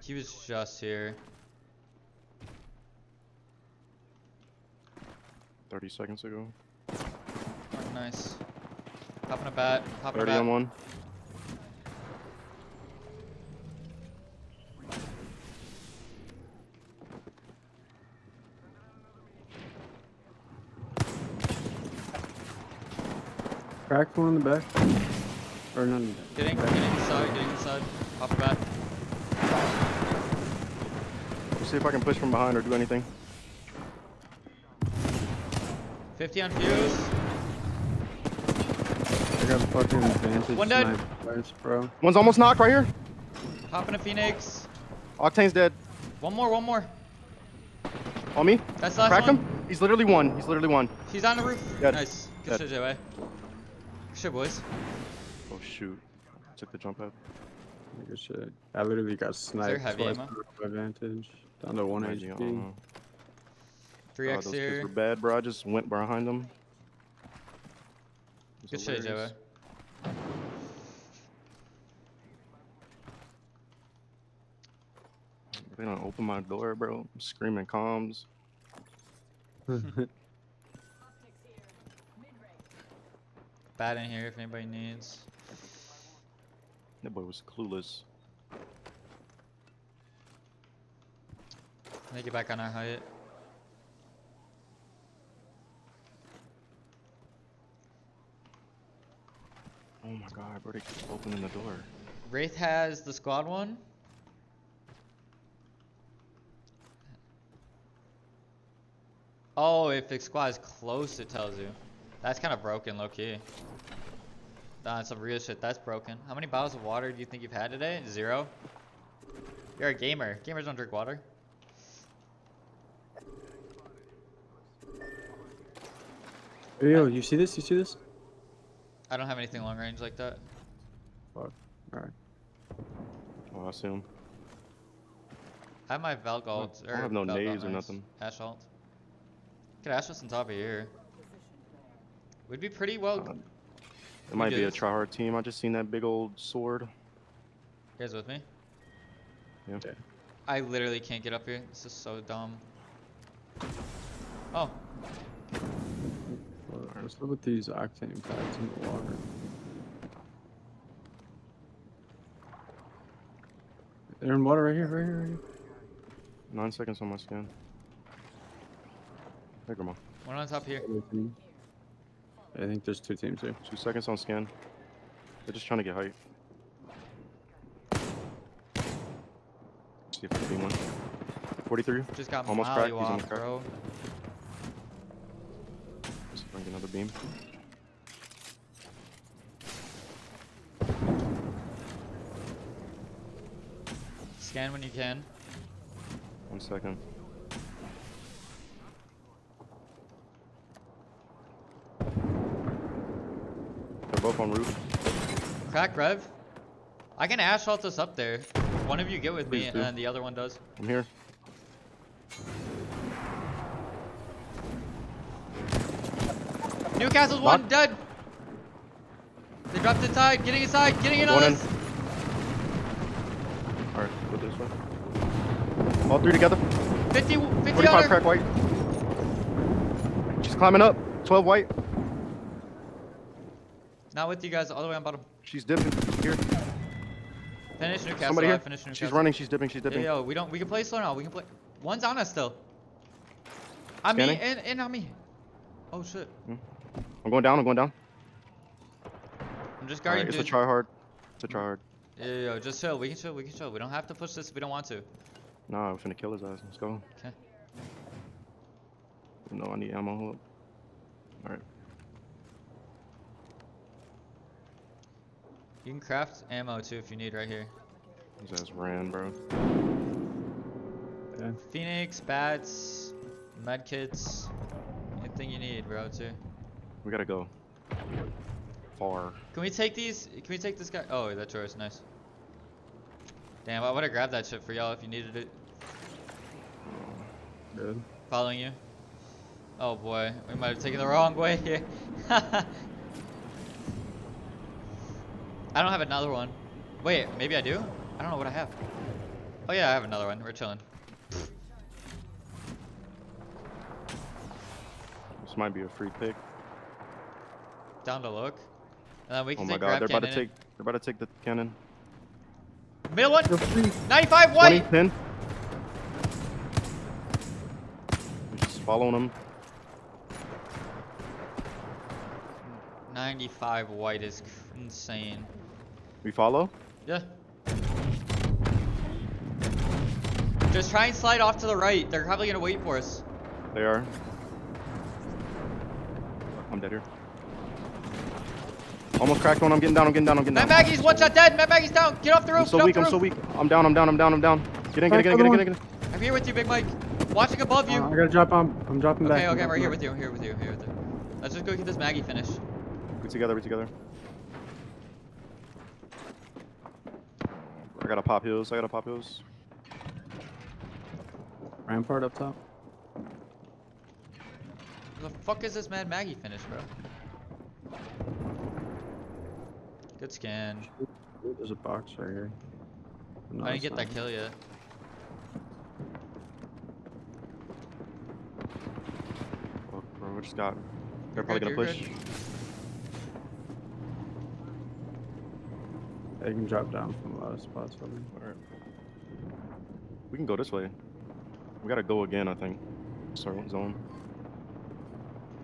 He was just here. 30 seconds ago. Oh, nice. Popping a bat. Popping a 30 bat. on one. Cracked one in the back. Or not in the back. Getting, getting inside, getting inside. Pop a bat. Let's see if I can push from behind or do anything. 50 on fuse. I got fucking vantage One dead. snipers, bro. One's almost knocked right here. Popping a phoenix. Octane's dead. One more, one more. On me. That's the last Crack one. him. He's literally one. He's literally one. He's on the roof. Dead. Nice. Good Dead. shit, J-Way. Good shit, boys. Oh shoot. Took the jump out. Good shit. I literally got sniped heavy ammo? by vantage. Down to one Crazy, I HP. don't know. 3x Oh, those kids here. were bad, bro. I just went behind them. It Good was shit, J-Way. hilarious. They don't open my door, bro. I'm screaming comms. Optics Bat in here if anybody needs. That boy was clueless. Me get back on our height. Oh my god, bro. They keep opening the door. Wraith has the squad one. Oh, if the squad is close, it tells you. That's kind of broken, low key. Nah, some real shit. That's broken. How many bottles of water do you think you've had today? Zero. You're a gamer. Gamers don't drink water. Hey, Yo, you see this? You see this? I don't have anything long range like that. Fuck. Alright. Oh, I see him. I have my Valk ult. I don't have no Valk nades or nothing. Ash ult. Could Ash us on top of here. We'd be pretty well. Uh, It might do be a this? tryhard team. I just seen that big old sword. You guys with me? Yeah. Yeah. I literally can't get up here. This is so dumb. Oh, Well, What's up with these octane packs in the water? They're in water right here, right here, right here. Nine seconds on my skin. Hey, grandma. one on top here. I think there's two teams here. Two seconds on skin. They're just trying to get height. See if I can beam one. 43. Just got Almost cracked, he's almost cracked. bro. See if I can get another beam. Scan when you can. One second. They're both on roof. Crack Rev. I can Ash ult us up there. One of you get with me, Please and do. then the other one does. I'm here. Newcastle's one Knock. dead. They dropped inside. Getting inside. Getting in on us. Alright, go this way. All three together. 50, 50 45 her. crack white. She's climbing up. 12 white. Not with you guys. All the way on bottom. She's dipping. Here. Finish Newcastle. Somebody here. Finish Newcastle. She's running. She's dipping. She's dipping. yo, we don't. We can play slow now. We can play. One's on us still. On me Scanning. and, and on me. Oh shit. Hmm. I'm going down. I'm going down. I'm just guarding. it's a try hard. It's a try hard. Yeah, yeah, yo, just chill. We can chill. We can chill. We don't have to push this if we don't want to. Nah, we're finna kill his ass. Let's go. Okay. No, I need ammo. Hold up. Alright. You can craft ammo too if you need right here. His ass ran, bro. Phoenix, bats, medkits, anything you need, bro, too. We gotta go. Far. Can we take these? Can we take this guy? Oh, that's yours. Nice. Damn, I would have grabbed that shit for y'all if you needed it. Oh, Good. Following you. Oh boy, we might have taken the wrong way here. I don't have another one. Wait, maybe I do? I don't know what I have. Oh yeah, I have another one. We're chilling. This might be a free pick. Down to look. And then we Oh my god, grab they're about to cannon. take they're about to take the cannon. Middle one! You're free. 95 20, white! 10. We're just following them. 95 white is insane. We follow? Yeah. Just try and slide off to the right. They're probably gonna wait for us. They are. I'm dead here. Almost cracked one. I'm getting down. I'm getting down. I'm getting Mad down. Maggie's one shot dead. Mad Maggie's down. Get off the roof. I'm so Get weak. I'm so weak. I'm down. I'm down. I'm down. I'm down. Get in. Get in. Get in. Get in. Get in. Get in. I'm here with you, Big Mike. Watching above you. Uh, I gotta drop on. I'm dropping back. okay, okay, I'm right here with you. Here with you. Here with you. Let's just go get this Maggie finish. We together. We together. I gotta pop hills. I gotta pop hills. Rampart up top. Where the fuck is this Mad Maggie finish, bro? Good scan. There's a box right here. No, I didn't it's get that kill yet. Fuck, bro. We just got. They're You're probably good, gonna push. good. They can drop down from a lot of spots. Probably. Alright. We can go this way. We gotta go again, I think. Start zone.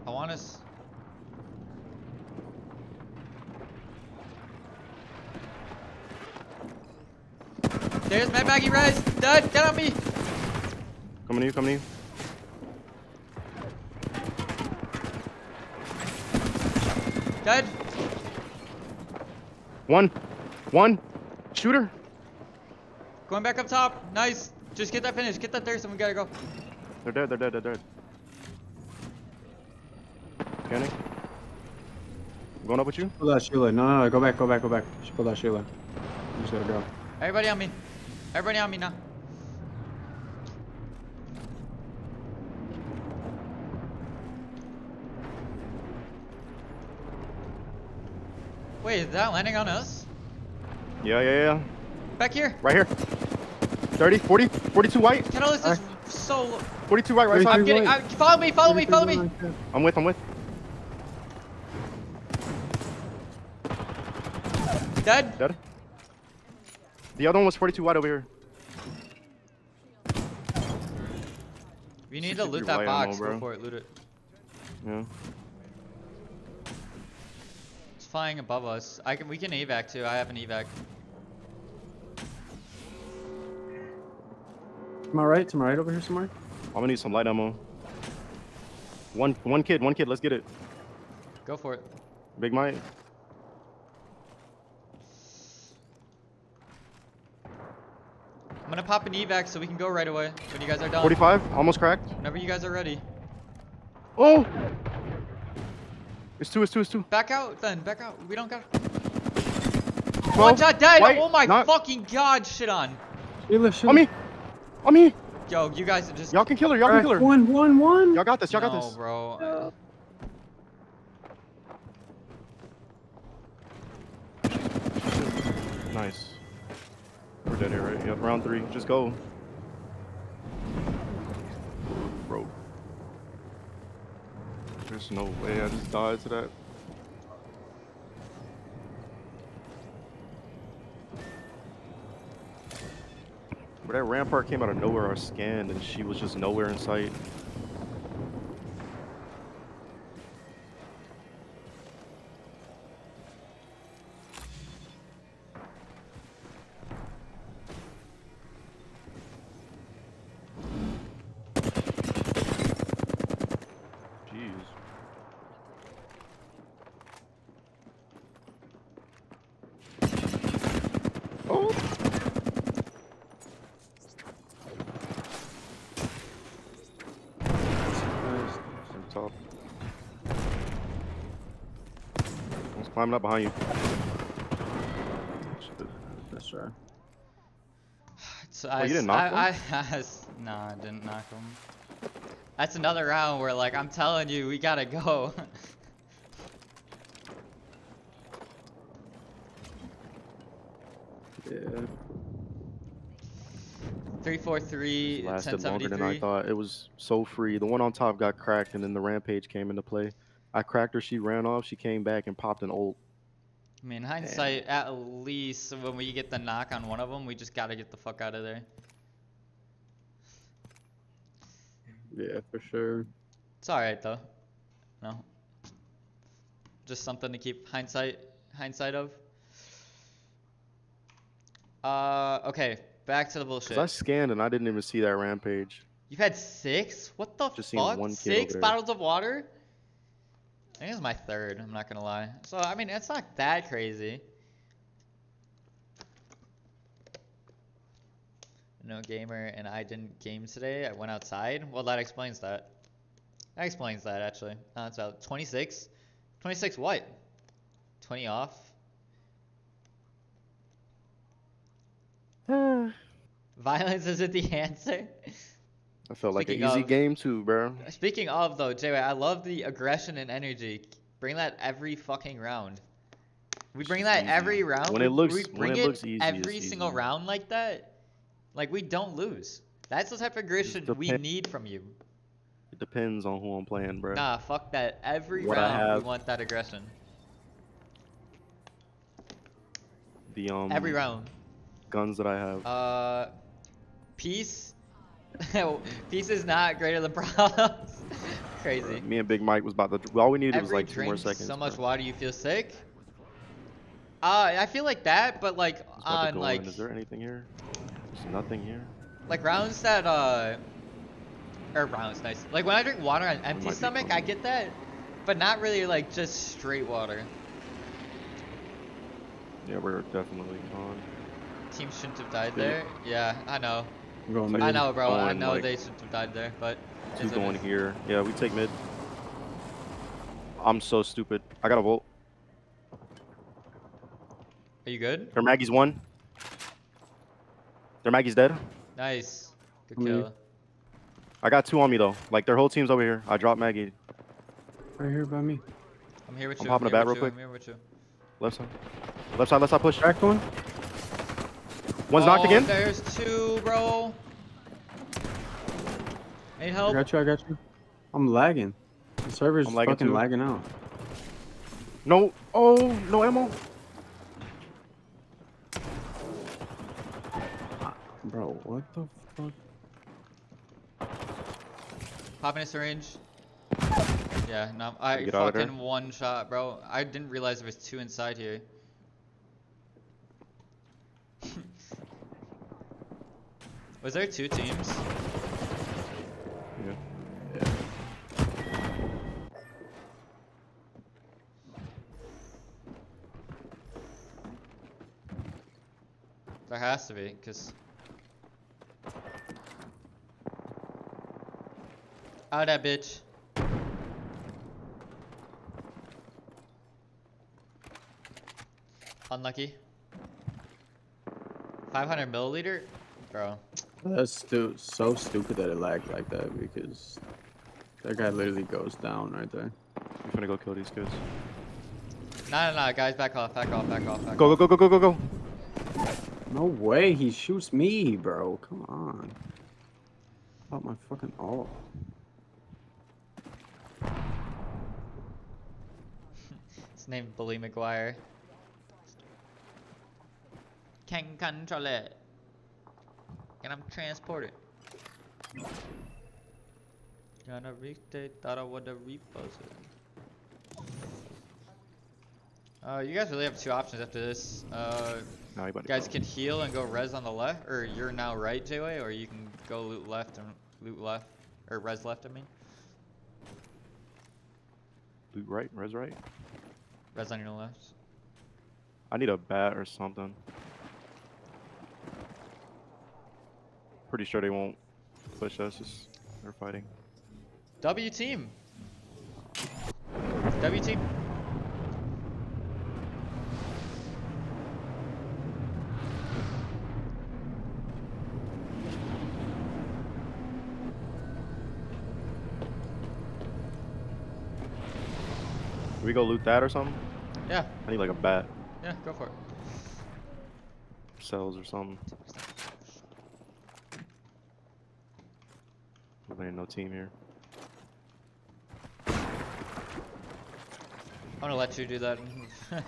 I want us. There's my Maggie res. Dead. Dead on me. Coming to you. Coming to you. Dead. One. One. Shooter. Going back up top. Nice. Just get that finish. Get that thirst and we gotta go. They're dead. They're dead. They're dead. Scanning. I'm going up with you. Pull that Sheila. No, no, no, go back, go back, go back. Just pull that Sheila. You just gotta go. Everybody on me. Everybody on me now. Wait, is that landing on us? Yeah, yeah, yeah. Back here. Right here. 30, 40, 42 white. Catalyst is so. 42 white, right Thirty-three. I'm getting. white. I, follow me. Follow me. Follow me. I'm with, I'm with. Dead. Dead. The other one was 42 white over here. We need to loot that box bro. before it loot it. Yeah. It's flying above us. I can. We can evac too. I have an evac. To my right, to my right over here somewhere. I'm gonna need some light ammo. One, one kid, one kid. Let's get it. Go for it. Big Mike. I'm gonna pop an evac so we can go right away when you guys are done. 45, almost cracked. Whenever you guys are ready. Oh! It's two, it's two, it's two. Back out then. Back out. We don't got. One 12, shot dead. white, oh my not- fucking god. Shit on. Sheila, Sheila. On me! On me! Yo, you guys are just. Y'all can kill her, y'all can Alright, kill her. One, one, one. Y'all got this, y'all got no, this. bro. Nice. Dead here, right? Yep, round three. Just go. Bro. There's no way I just died to that. But that rampart came out of nowhere. I scanned and she was just nowhere in sight. Climbing up behind you. Shit, That's right. So I, you didn't knock I, I, I s- nah, I didn't knock him. That's another round where, like, I'm telling you, we gotta go. Yeah. 343, Lasted longer than I thought. It was so free. The one on top got cracked, and then the rampage came into play. I cracked her. She ran off. She came back and popped an ult. I mean, hindsight, at least when we get the knock on one of them, we just gotta get the fuck out of there. Yeah, for sure. It's alright though. No. Just something to keep hindsight hindsight of. Uh okay, back to the bullshit. I scanned and I didn't even see that rampage. You've had six? What the Just seen fuck? one kid Six over bottles of water? I think it's my third, I'm not gonna lie. So I mean it's not that crazy. No gamer and I didn't game today. I went outside. Well that explains that. That explains that actually. Uh, it's about 26. 26 what? 20 off? Violence isn't the answer? I felt like an easy of- game too, bro. Speaking of though, Jay, I love the aggression and energy. Bring that every fucking round. We bring that easy. every round. When it looks- we when bring it it looks easy, every single easy. round like that. Like we don't lose. That's the type of aggression we need from you. It depends on who I'm playing, bro. Nah, fuck that. Every What round we want that aggression. The um every round. guns that I have. Uh, peace. peace is not greater than problems. Crazy. Me and Big Mike was about to. All we needed was like two more seconds. so much bro. water you feel sick. Uh, I feel like that, but like on like in. Is there anything here? There's nothing here. like rounds that uh, or rounds nice. Like when I drink water on empty stomach. I get that, but not really like just straight water. Yeah, we're definitely on. Team shouldn't have died there. Yeah, I know. I'm going Like- I know, bro. I know like, they shouldn't have died there, but Two is what it going is. here. Yeah, we take mid. I'm so stupid. I got a volt. Are you good? Their Maggie's one. Their Maggie's dead. Nice. Good How many? kill. I got two on me though. Like their whole team's over here. I dropped Maggie. Right here by me. I'm here with you. I'm you. popping I'm a here bat real you, quick. I'm here with you. Left side. Left side. Left side. Push. Cracked one. One's knocked Oh, again. There's two, bro. Need I help? got you. I got you. I'm lagging. The server's I'm lagging fucking too. lagging out. No. Oh, no ammo. Bro, what the fuck? Popping a syringe. Yeah, no, I get out fucking one shot, bro. I didn't realize there was two inside here. Was there two teams? Yeah. Yeah. There has to be, cause. Out that bitch. Unlucky. 500 milliliter? Bro. That's stu- so stupid that it lagged like that because that guy literally goes down right there. I'm gonna go kill these kids. No, no, no, guys, back off, back off, back off, back Go off. go go go go go go. No way, he shoots me, bro. Come on. About my fucking all. It's named Bully Maguire. Can't control it. Can I transport it? Gonna reach they thought I would have repos it. Uh, you guys really have two options after this. Uh, Now you about you to guys can heal and go res on the left, or you're now right, J-Way, or you can go loot left and loot left, or res left, I mean. Loot right, res right. Res on your left. I need a bat or something. pretty sure they won't push us. Just they're fighting. W team. W team. Can we go loot that or something? Yeah. I need like a bat. Yeah, go for it. Cells or something. Ain't no team here. I'm gonna let you do that.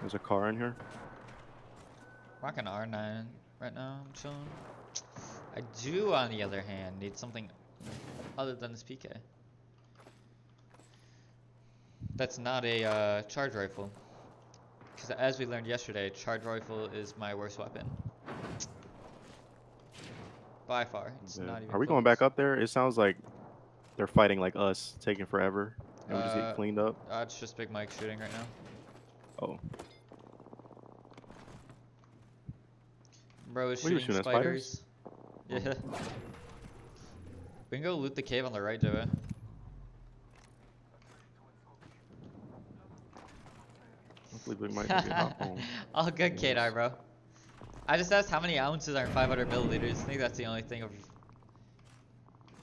There's a car in here. Rocking R9 right now, I'm chilling. I do, on the other hand, need something other than this PK. That's not a uh, charge rifle. Because as we learned yesterday, charge rifle is my worst weapon. By far, it's Yeah. not even. Are we going back up there? It sounds like they're fighting like us, taking forever. And we just Uh, get cleaned up. Uh, it's just Big Mike shooting right now. Oh, Bro is What are you shooting shooting spiders? spiders. Yeah. We can go loot the cave on the right, Joey. Hopefully Big Mike can get hop home. All good, Yes. Kadar, bro. I just asked how many ounces are in 500 milliliters. I think that's the only thing of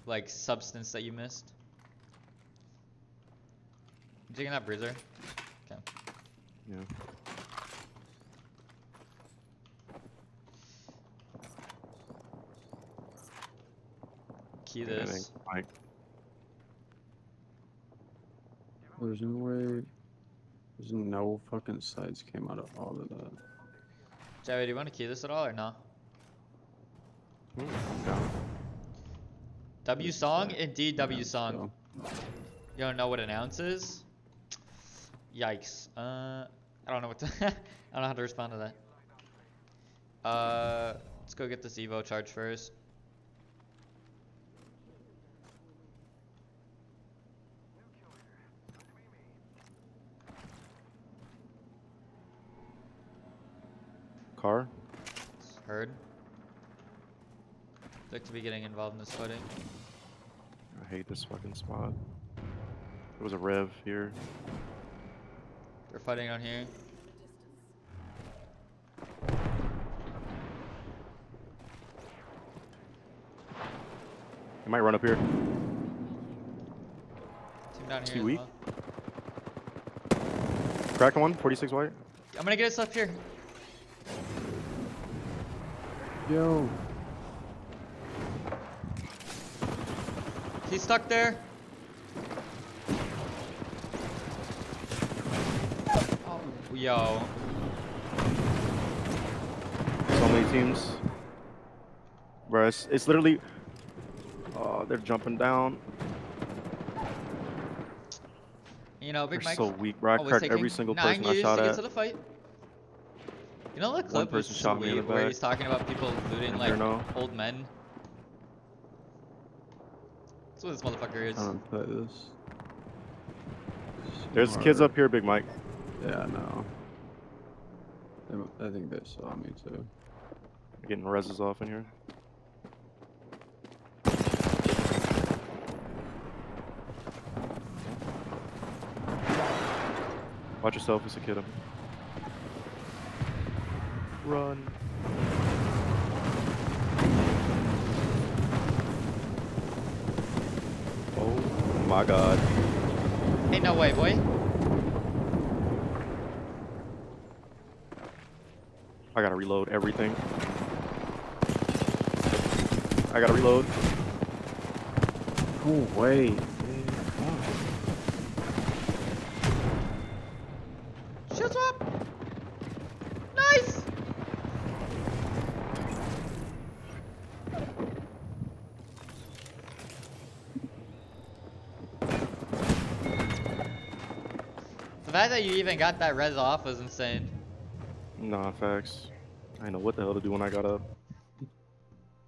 like substance that you missed. You taking that bruiser? Okay. Yeah. Key Yeah, I think this. Mike. There's no way. There's no fucking sights came out of all of that. Joey, do you want to key this at all or no? Hmm, down. W song? Indeed, W song. so- You don't know what an ounce is? Yikes. Uh, I don't know what to. I don't know how to respond to that. Uh, let's go get this Evo charge first. Car? Heard. Like to be getting involved in this fighting. I hate this fucking spot. There was a rev here. They're fighting on here. He might run up here. Team down here. he as weak? well. Cracked one, 46 white. I'm gonna get us up here. Yo. He's stuck there. Oh, yo. So many teams. Bro, it's, it's literally. Oh, they're jumping down. You know, Big They're Mike. so weak, bro. I always cracked taking every single person I shot at. to the fight. You know the clip was person shot me in the where back. he's talking about people looting like Bruno. old men. That's what this motherfucker is. I don't play this. There's kids up here, Big Mike. Yeah, no. They- I think they saw me too. Getting reses off in here. Watch yourself, it's a kid. Run. Oh my god. Ain't no way, boy. I gotta reload everything. I gotta reload. No way. You even got that res off was insane. Nah, facts. I didn't know what the hell to do when I got up.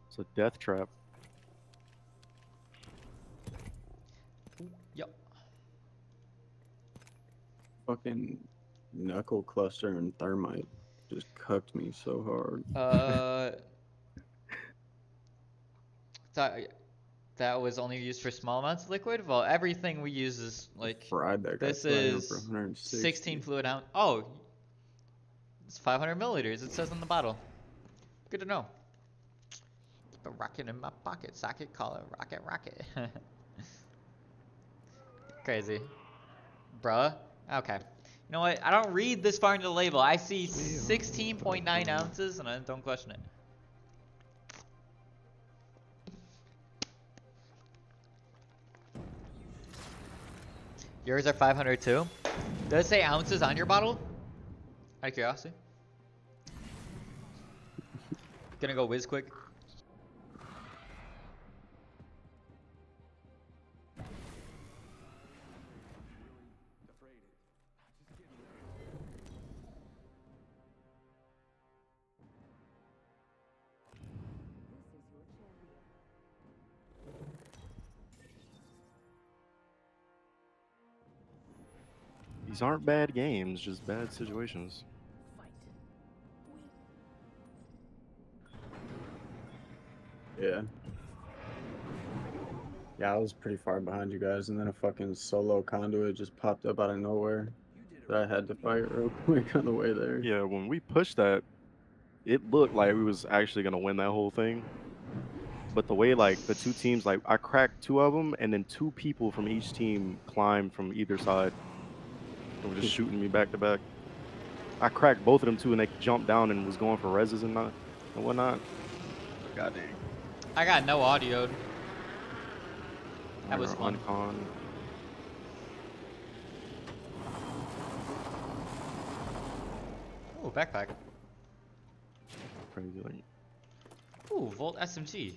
It's a death trap. Yup. Fucking knuckle cluster and thermite just cucked me so hard. Uh, that that was only used for small amounts of liquid. Well, everything we use is like Fried that guy. this flying is for 16 fluid ounce. Oh, it's 500 milliliters. It says on the bottle. Good to know. Keep a rocket in my pocket, socket, call it rocket, rocket. Crazy. Bruh. Okay. You know what? I don't read this far into the label. I see 16.9 ounces and I don't question it. Yours are 500 too? Does it say ounces on your bottle? Out of curiosity. Gonna go whiz quick. These aren't bad games, just bad situations. Yeah. Yeah, I was pretty far behind you guys, and then a fucking solo conduit just popped up out of nowhere. That I had to fight real quick on the way there. Yeah, when we pushed that, it looked like we was actually gonna win that whole thing. But the way like the two teams, like I cracked two of them, and then two people from each team climbed from either side. They were just shooting me back to back. I cracked both of them too, and they jumped down and was going for reses and not and whatnot. God dang. I got no audio. That was fun. uncon. Ooh, backpack. Crazy, like, Ooh, Volt SMG.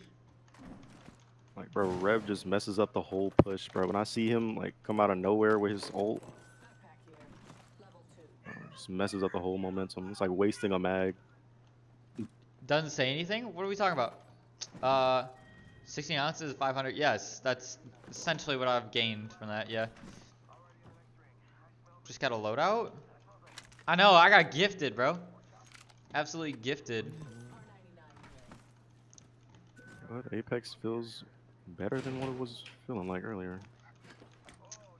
like, bro, Rev just messes up the whole push, bro. When I see him like come out of nowhere with his ult, Backpack here. Level two. bro, just messes up the whole momentum. It's like wasting a mag. Doesn't say anything? What are we talking about? Uh, 16 ounces, 500. Yes, that's essentially what I've gained from that, yeah. Just got a loadout? I know, I got gifted, bro. Absolutely gifted. But Apex feels better than what it was feeling like earlier.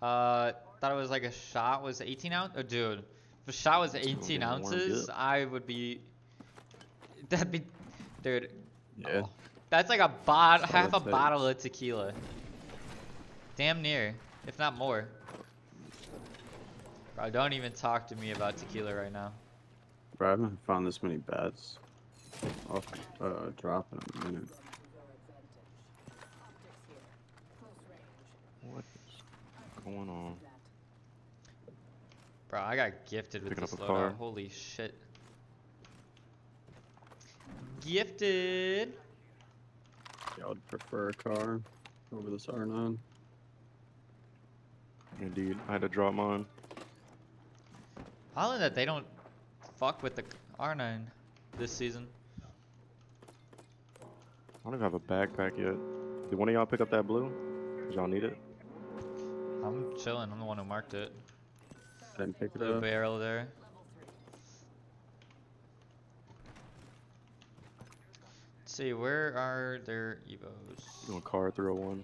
Uh, thought it was like a shot was 18 ounce. Oh, dude, if a shot was 18 ounces. I would be. That'd be, dude. Yeah. oh, that's like a bot, That's half a it bottle of tequila. Damn near, if not more. Bro, don't even talk to me about tequila right now. Bro, I haven't found this many bats off uh, drop in a minute. What is going on? Bro, I got gifted with Picking this up loadout. car. Holy shit. Gifted. Yeah, I would prefer a car over this R9. Indeed, I had to drop mine. All in that they don't fuck with the R9 this season. I don't even have a backpack yet. Did one of y'all pick up that blue? Did y'all need it? I'm chilling. I'm the one who marked it. Didn't pick it Blue up. barrel there. Let's see, where are their evos? Doing car 301.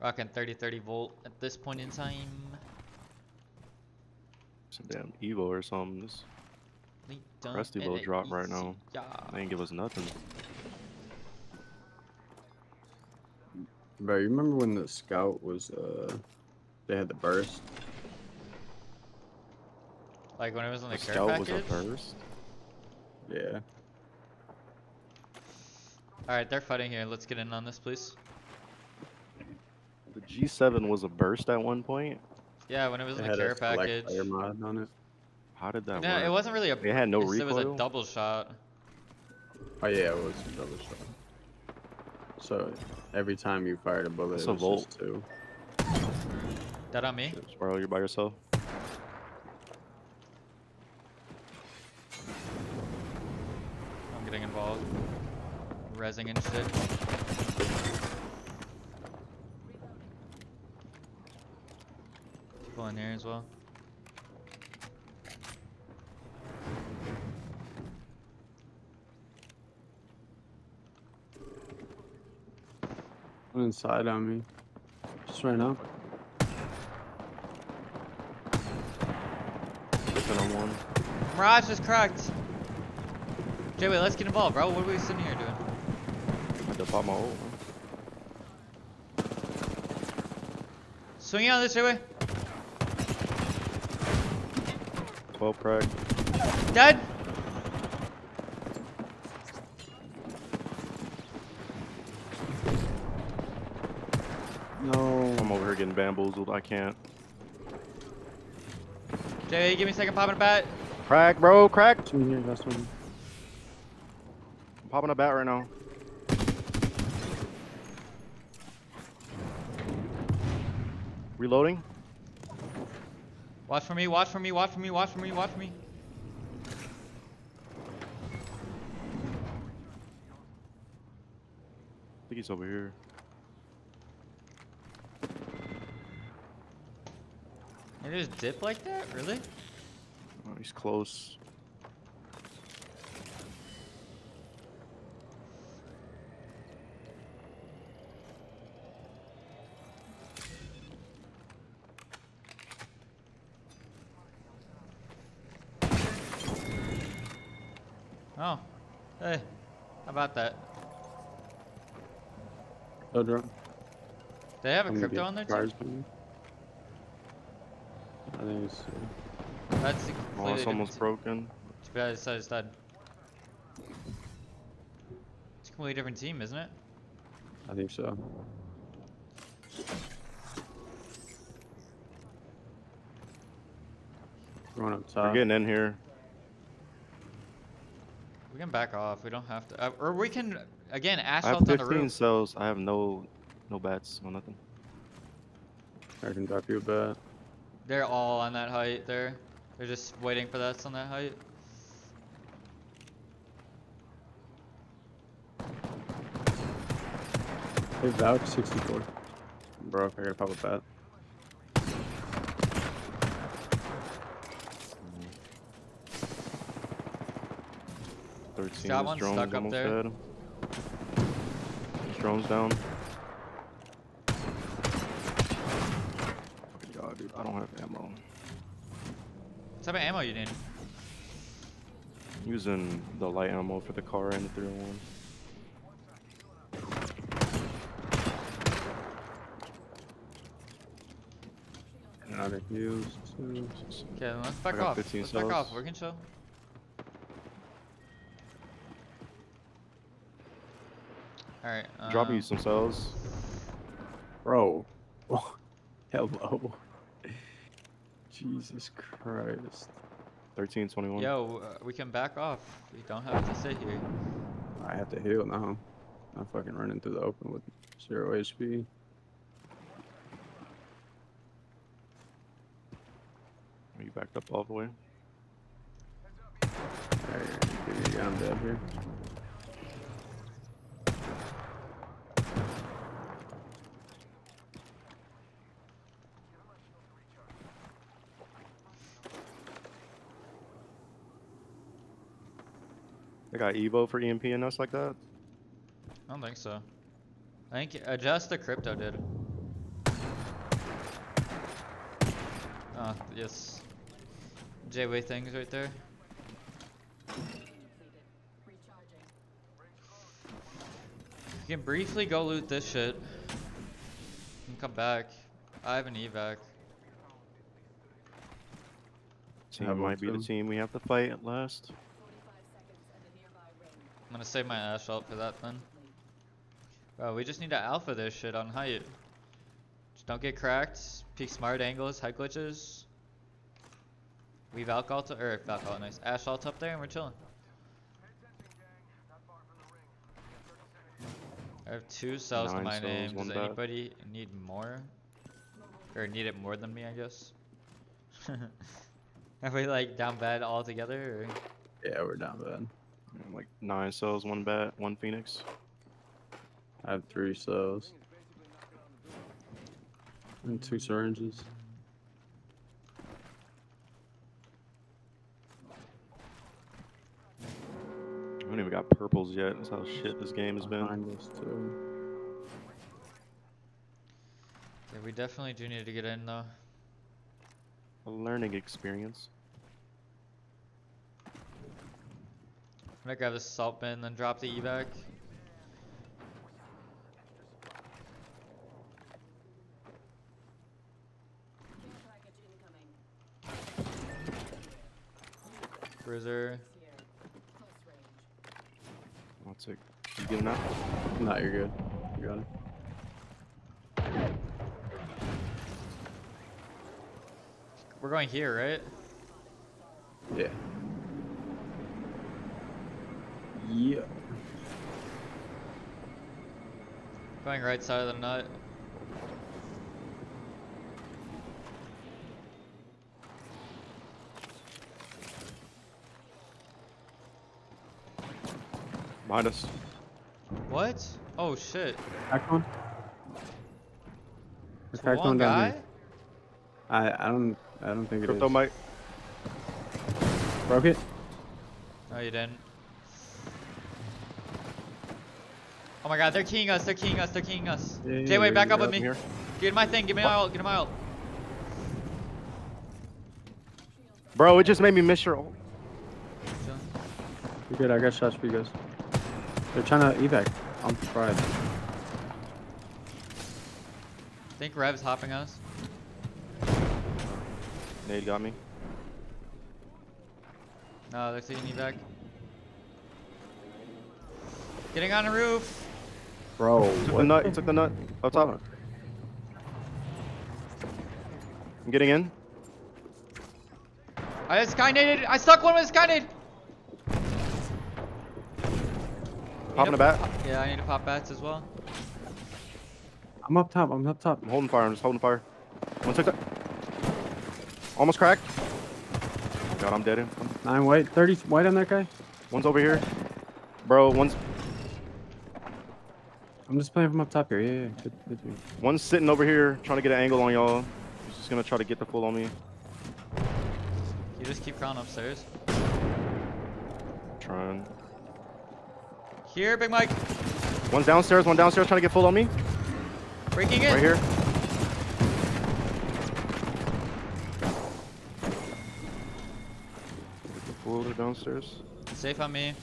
Rocking 30 30 volt at this point in time. Some damn Evo or something. This, Rusty will drop right now. job. they ain't give us nothing. Bro, you remember when the scout was, uh, they had the burst? Like when it was on the, The care scout was a burst. Yeah. Alright, they're fighting here. Let's get in on this, please. The G7 was a burst at one point. Yeah, when it was They in the care a select package. player mod on it. How did that No, work? it wasn't really a. It had no it's- It was a double shot. Oh yeah, it was a double shot. So every time you fired a bullet, It's it a was volt. just two. That on me. Sparrow, you're by yourself. I'm getting involved. Resing and shit. People in here as well. One inside on me. Just right now. Listen on one. Mirage is cracked. Jay, wait, let's get involved, bro. What are we sitting here doing? I had to pop my ult. man. Swing out this way. 12 crack. Dead. No. I'm over here getting bamboozled. I can't. Jay, give me a second. Popping a bat. Crack, bro. Crack. Two here, last one. I'm popping a bat right now. Reloading. Watch for me. Watch for me. Watch for me. Watch for me. Watch for me. I think he's over here. They just dip like that? Really? Oh, he's close. Oh. Hey. How about that? No drop. They have a I'm crypto on there too? Cars from you. I think it's. Uh, That's a Oh, completely it's almost broken. Too bad it's it's dead. It's a completely different team, isn't it? I think so. Going up We're getting in here. We can back off. We don't have to. Uh, or we can, again, I have asphalt on the 15 cells. I have no, no bats, no nothing. I can drop you a bat. They're all on that height there. They're just waiting for us on that height. Hey, Valk 64. Bro, I gotta pop a bat. Thirteen. Got His one drone's stuck up almost there. dead. His drone's down. Fucking God, dude, I don't have ammo. What type of ammo you need? Using the light ammo for the car and the 301. Out of heals. too. Okay, let's back off. Let's back off. cells. We can chill. Alright. Dropping um, you some cells. Bro. Hello. Jesus Christ. 13, 21. Yo, uh, we can back off. We don't have to sit here. I have to heal now. I'm fucking running through the open with zero HP. Are you backed up all the way? There, give me a gun dead here. Got Evo for EMP and us like that? I don't think so. I think uh, adjust the crypto did. Oh, yes. J-Way things right there. Recharging. You can briefly go loot this shit. And come back. I have an evac. Team have might be the team we have to fight at last. 45 seconds and a nearby ring. I'm gonna save my asphalt for that then. Bro, we just need to alpha this shit on height. Just don't get cracked. Peek smart angles, height glitches. Leave alcohol to, or alcohol, nice. Asphalt up there and we're chilling. I have two cells in Nine my cells, name. one Does bat. anybody need more? Or need it more than me, I guess? Are we like down bad all together? Or? Yeah, we're down bad. Like nine cells, one bat, one phoenix. I have three cells. And two syringes. I haven't even got purples yet. That's how shit this game has been. Behind us too. Yeah, we definitely do need to get in though. A learning experience. Gonna grab the salt bin, and then drop the evac. Care. Bruiser. Here. Close. I'll take. You getting that? No, you're good. You got it. We're going here, right? Yeah. Yeah. Going right side of the nut. Behind us. What? Oh shit. Cracked one. It's There's cracked one one down guy? here. I I don't I don't think it Crypto is. mic. Broke it. No, you didn't. Oh my god, they're keying us, they're keying us, they're keying us. Yeah, yeah, Jay, wait, back up with me. here. Get my thing, give me my ult, get my ult. Bro, it just made me miss your. ult. You're good. I got shots for you guys. They're trying to evac. I'm fried. think Rev's hopping us. Nade got me. No, they're taking me back. Getting on the roof. Bro, Took the nut. He took the nut. Up top. I'm getting in. I sky naded. I stuck one with sky nade. Popping a bat. Yeah, I need to pop bats as well. I'm up top. I'm up top. I'm holding fire. I'm just holding fire. One took that. Almost cracked. God, I'm dead. in. Nine white. Thirty white on that guy. One's over here. Bro, one's I'm just playing from up top here. Yeah, yeah. Good, good dude. one's sitting over here trying to get an angle on y'all. He's just gonna try to get the full on me. You just keep crawling upstairs. Trying. Here, Big Mike. One's downstairs. One downstairs trying to get full on me. Breaking it. Right here. Get the full to downstairs. Safe on me.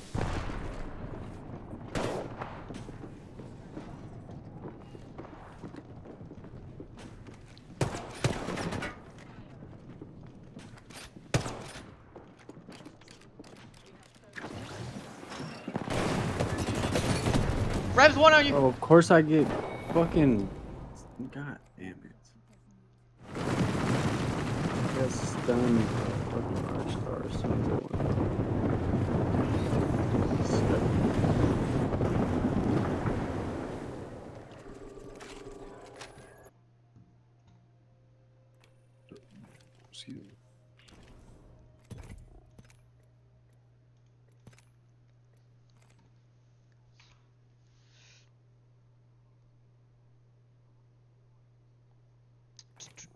Rev's one on you. Of course I get fucking. God damn it. Yes, done. Fucking rock star as soon as I went. Excuse me.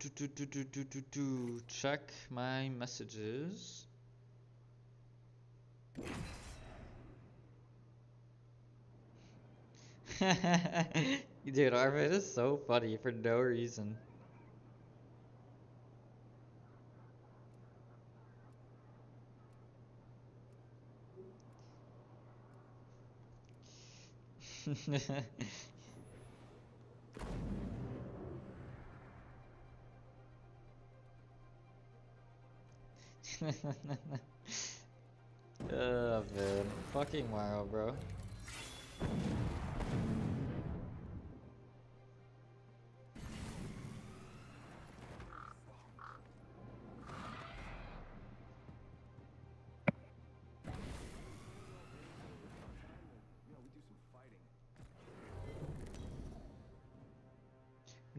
Do, do, do, do, do, do, do. Check my messages. Dude, Arvid is so funny for no reason. oh man, fucking wow, bro.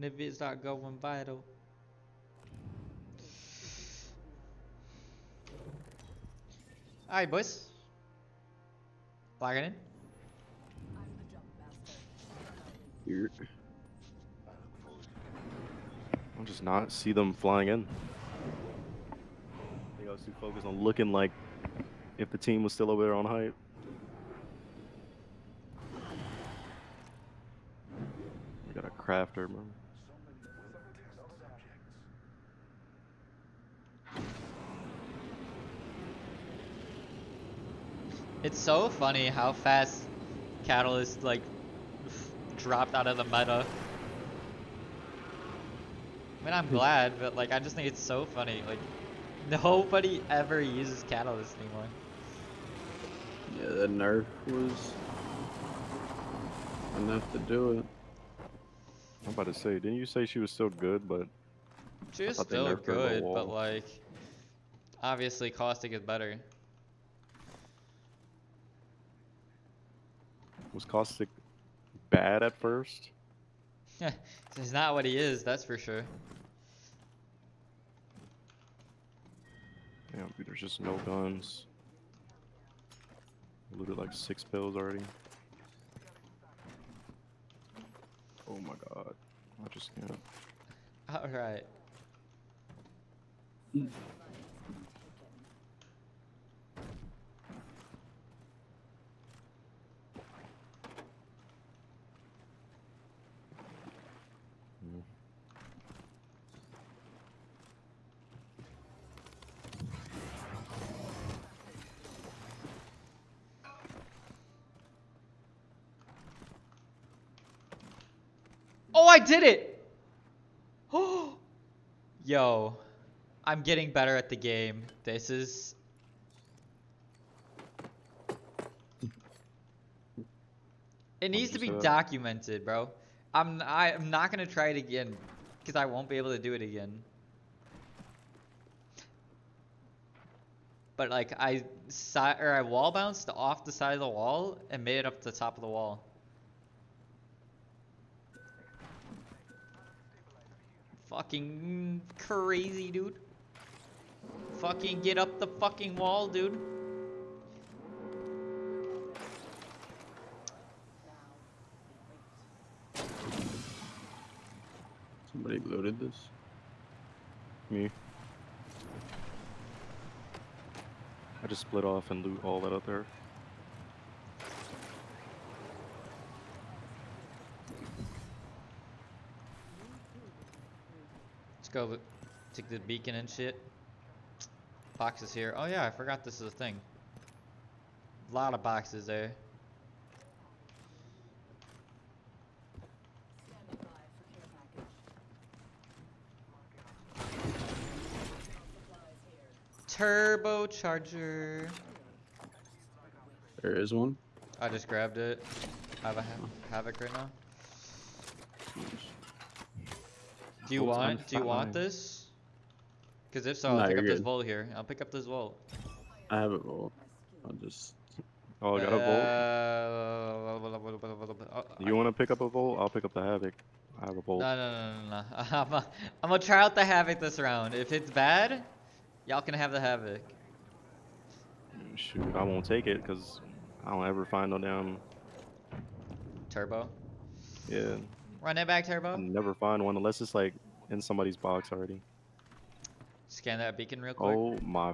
If it's not going vital. Alright, boys. Flagging in. Here. I'll just not see them flying in. I think I was too focused on looking like if the team was still over there on height. We got a crafter, man. It's so funny how fast Catalyst like f- dropped out of the meta. I mean, I'm hmm. glad, but like, I just think it's so funny. Like, nobody ever uses Catalyst anymore. Yeah, the nerf was enough to do it. I'm about to say, didn't you say she was still good? But She was still nerfed her to the good, but like, obviously Caustic is better. Was Caustic bad at first? He's not what he is, that's for sure. Damn, dude, there's just no guns. Looted like six pills already. Oh my god. I just can't. Alright. Oh, I did it! Oh, yo, I'm getting better at the game. This is. It needs to be documented, bro. I'm I, I'm not gonna try it again, because I won't be able to do it again. But like I si- or I wall bounced off the side of the wall and made it up to the top of the wall. Fucking crazy, dude. Fucking get up the fucking wall, dude. Somebody looted this. Me. I just split off and loot all that up there. Go take the beacon and shit. Boxes here. Oh yeah, I forgot this is a thing. A lot of boxes there. Standing by for care package. Supplies here. Turbocharger. There is one. I just grabbed it. I have a ha- havoc right now. Do you want? Do you want this? Because if so, I'll Nah, pick up you're this good. volt here. I'll pick up this volt. I have a roll. I'll just. Oh, I got a volt. Uh, You want to pick up a volt? I'll pick up the havoc. I have a volt. No, no, no, no, no. I'm, uh, I'm gonna try out the havoc this round. If it's bad, y'all can have the havoc. Shoot, I won't take it because I don't ever find no damn. Turbo. Yeah, Run it back, Turbo. Never find one unless it's like in somebody's box already. Scan that beacon real quick. Oh my.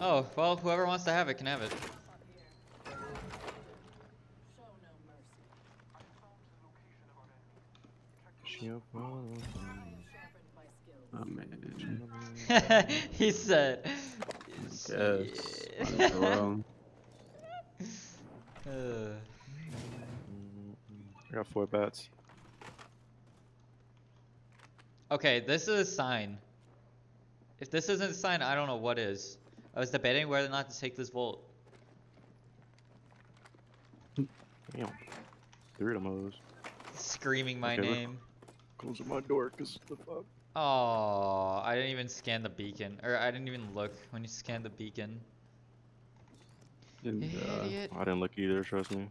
Oh, well, whoever wants to have it can have it. Show no mercy. She up on- Sharpened my skills. Oh man. he said. Yes. Might as well. Uh, I got four bats. okay, this is a sign. If this isn't a sign, I don't know what is. I was debating whether or not to take this volt. Damn. Three of those. Screaming my Okay, name. Closing my door because the fuck. Oh, I didn't even scan the beacon. Or I didn't even look when you scanned the beacon. And, uh, Idiot. I didn't look either, trust me.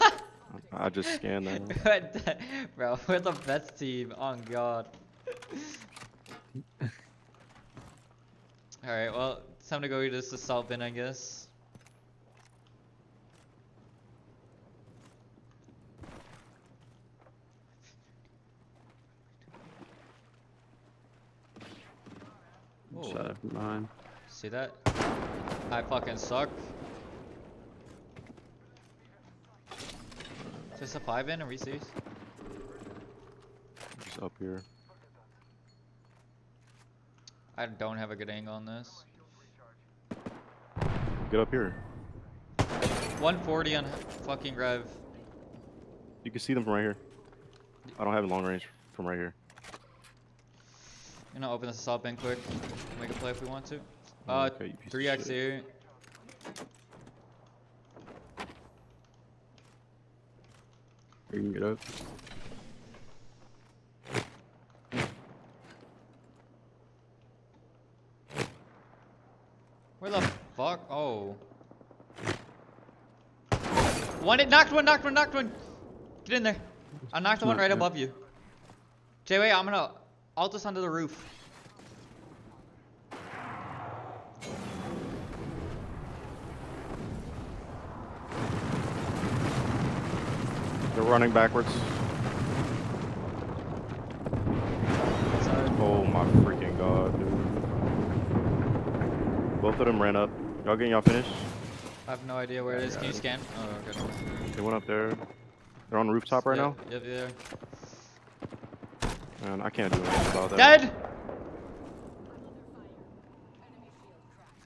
I- just scanned that. Bro, we're the best team. On God. Alright, well, it's time to go to this assault bin, I guess. Whoa. shot it from behind. See that? I fucking suck. Just a five in and receives. Just up here. I don't have a good angle on this. Get up here. 140 on fucking Rev. You can see them from right here. I don't have long range from right here. I'm gonna open this assault bin quick. Make a play if we want to. Uh, Okay, you piece of 3x shit. here. You can get up. Where the fuck? Oh. One hit, knocked one, knocked one, knocked one. Get in there. I knocked the one right above you. Jay, wait, I'm gonna alt this under the roof. They're running backwards. Sorry. Oh my freaking god, dude. Both of them ran up. Y'all getting y'all finished? I have no idea where it is. Can you scan? Oh, okay. They went up there. They're on the rooftop right now? Yep, yeah. Now? Man, I can't do anything about that. Dead!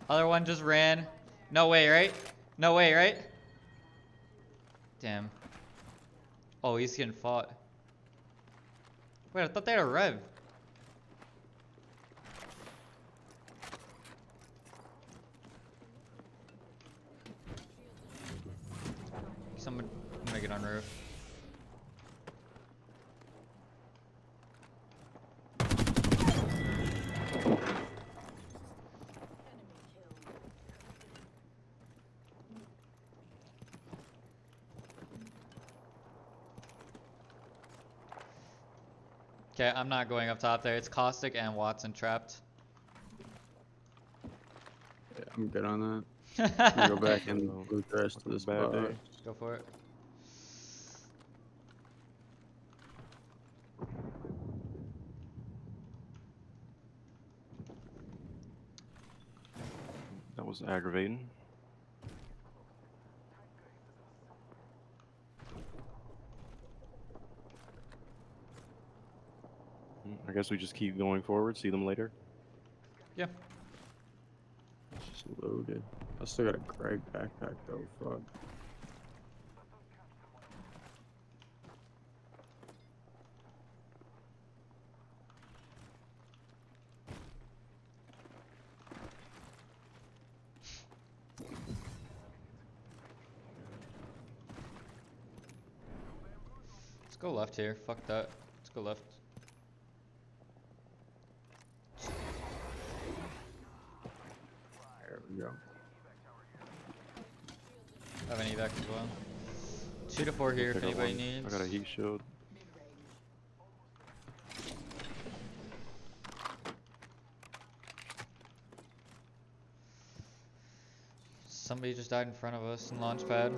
Other one just ran. No way, right? No way, right? Damn. Oh, he's getting fought. Wait, I thought they had a rev. Someone make it on roof. Okay, I'm not going up top there. It's Caustic and Wattson trapped. Yeah, I'm good on that. Go back and No. loot the rest of this bad bad day. Go for it. That was aggravating. I guess we just keep going forward, see them later. Yeah. It's just loaded. I still got a Greg backpack though. Fuck. Let's go left here. Fuck that. Let's go left. four here if anybody needs. I got a heat shield. Somebody just died in front of us in launch pad.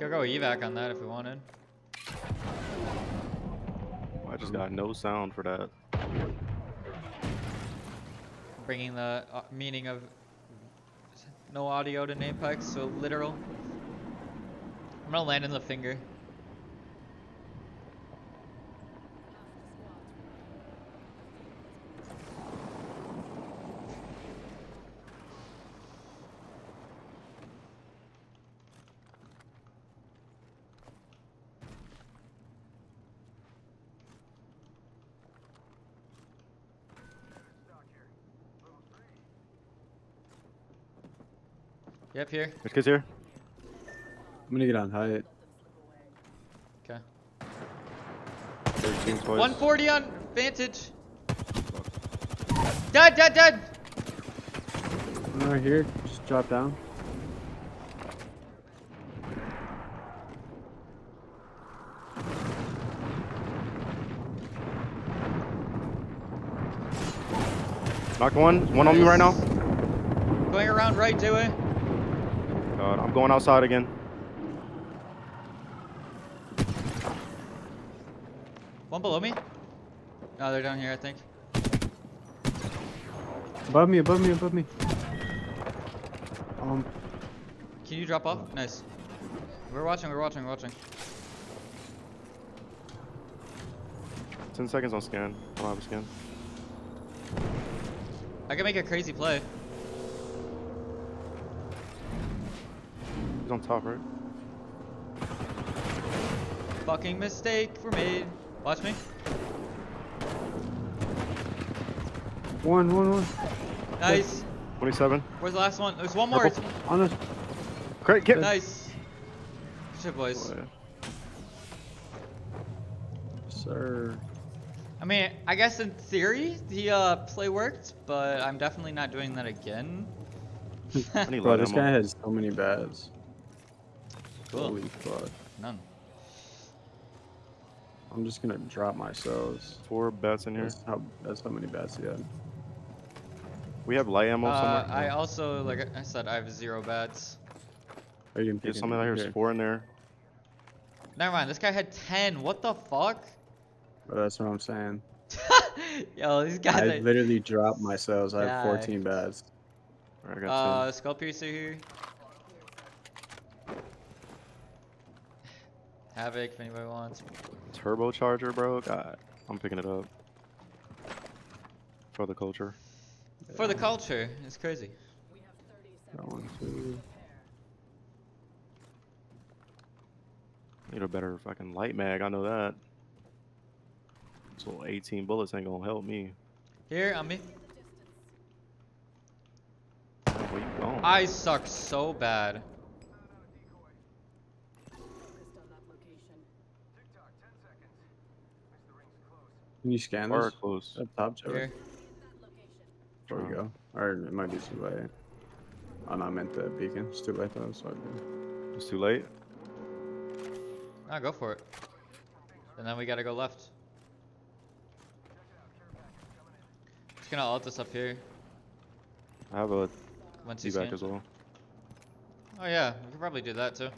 Go go evac on that if we wanted. I just got no sound for that. Bringing the uh, meaning of no audio to Napex, so literal. Gonna land in the finger. Yep, here. There's kids here. I'm gonna get on height. Okay. 13 twice. 140 on Vantage. Dead, dead, dead. One right here. Just drop down. Knocked one. One on me right now. Going around right to it. God, I'm going outside again. One below me. No, they're down here, I think. Above me, above me, above me. Um, Can you drop off? Nice. We're watching, we're watching, we're watching. Ten seconds on scan. I don't have a scan. I can make a crazy play. He's on top, right? Fucking mistake were made. Watch me. One, one, one. Nice. 27. Where's the last one? There's one more. Purple. It's- On us. Great, get. Nice. Shit, boys. Oh, yeah. Sir. I mean, I guess in theory the uh, play worked, but I'm definitely not doing that again. I Bro, this guy has so many bads. Cool. Holy fuck. None. I'm just gonna drop my cells. Four bats in here. That's how, that's how many bats he had. We have light ammo Uh, somewhere. I also, like I said, I have zero bats. Or you can pick There's something out here. There's four in there. Never mind. This guy had ten. What the fuck? But that's what I'm saying. Yo, these guys. I are- literally dropped my cells. I have 14 bads. Alright, I got Uh, ten. skull piercer here. Havoc, if anybody wants. Turbocharger, bro. God, I'm picking it up. For the culture. For the culture, it's crazy. We have 30 Got seconds one, two. Need a better fucking light mag. I know that. So 18 bullets ain't gonna help me. Here, on me. Where you going? I suck so bad. focused on that location. Can you scan Or this? close. Up top, Joey. Here. There we go. Uh-huh. Or it might be too late. Oh no, I meant the beacon. It's too late though. So It's too late. Nah, go for it. And then we gotta go left. Just gonna alt this up here. I have a Once you back as well. Oh yeah, we can probably do that too.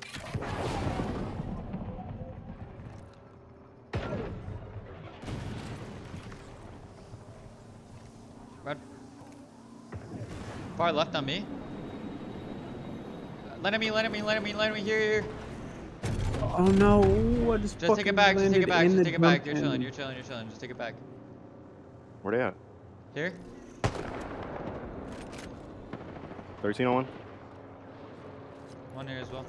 Far left on me. Let him me, let him me, let me, let me here, here. Oh no! I just Just take it back, just take it back, just take it back. You're chilling, you're chilling, you're chilling. Just take it back. Where they at? Here. 13 on one. One here as well.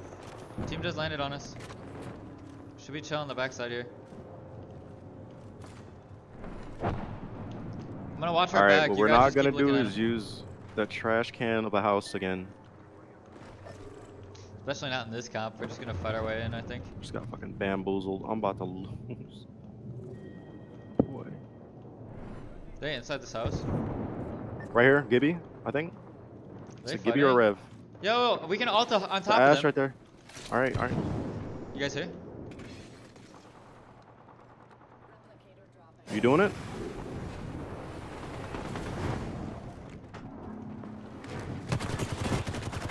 Team just landed on us. Should we chill on the backside here? I'm gonna watch our Alright, back. what you we're guys not gonna do is use the trash can of the house again. Especially not in this comp. We're just gonna fight our way in, I think. Just got fucking bamboozled. I'm about to lose. Boy. They inside this house. Right here, Gibby, I think. They Is it Gibby or? Rev? Yo, we can alt on The top of Ash them. right there. Alright, alright. You guys here? You doing it?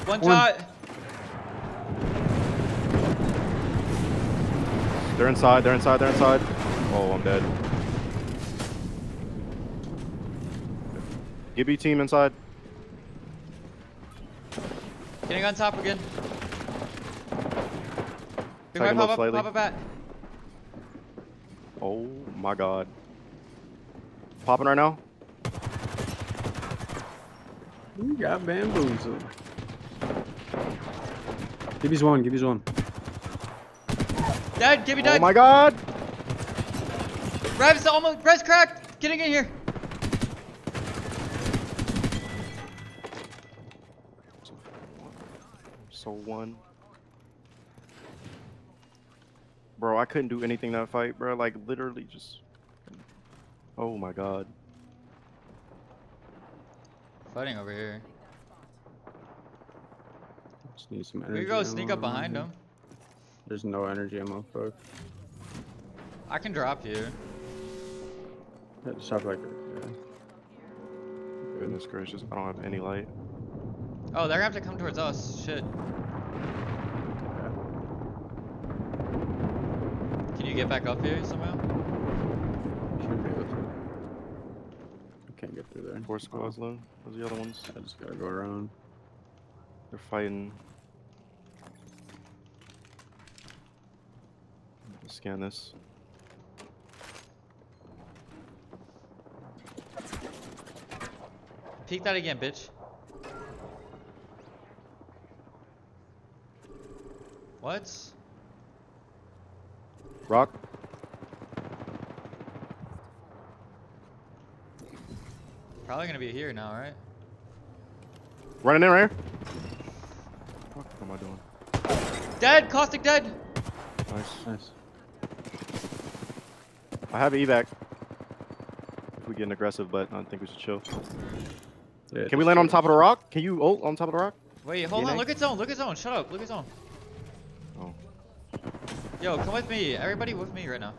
One, One. shot. They're inside, they're inside, they're inside. Oh, I'm dead. Gibby team inside. Getting on top again. Big Tag right, pop up up, slightly. pop up bat. Oh my god. Popping right now? You got bamboozled. Gibby's one. Gibby's one. Dead, Gibby dead. Oh my god! Rev's almost, Rev's cracked. Getting in here. So one. Bro, I couldn't do anything that fight, bro. Like literally just. Oh my god. Fighting over here. Just need some We energy. could go sneak up behind him. There's no energy ammo, fuck. I can drop you. Yeah, Just have like. Yeah. Goodness gracious, I don't have any light. Oh, they're gonna have to come towards us. Shit. yeah. Can you get back up here somehow? Should be able to. I can't get through there. Four squads low. Those are the other ones. I just gotta go around. They're fighting. scan this. Peek that again, bitch. What? Rock. Probably gonna be here now, right? Running in right here. What am I doing? Dead! Caustic dead! Nice. Nice. I have evac. If we getting aggressive, but I think we should chill. Yeah, Can we land on top of the rock? Can you ult on top of the rock? Wait, hold on. Look at zone. Look at zone. Shut up. Look at zone. Oh. Yo, come with me. Everybody with me right now.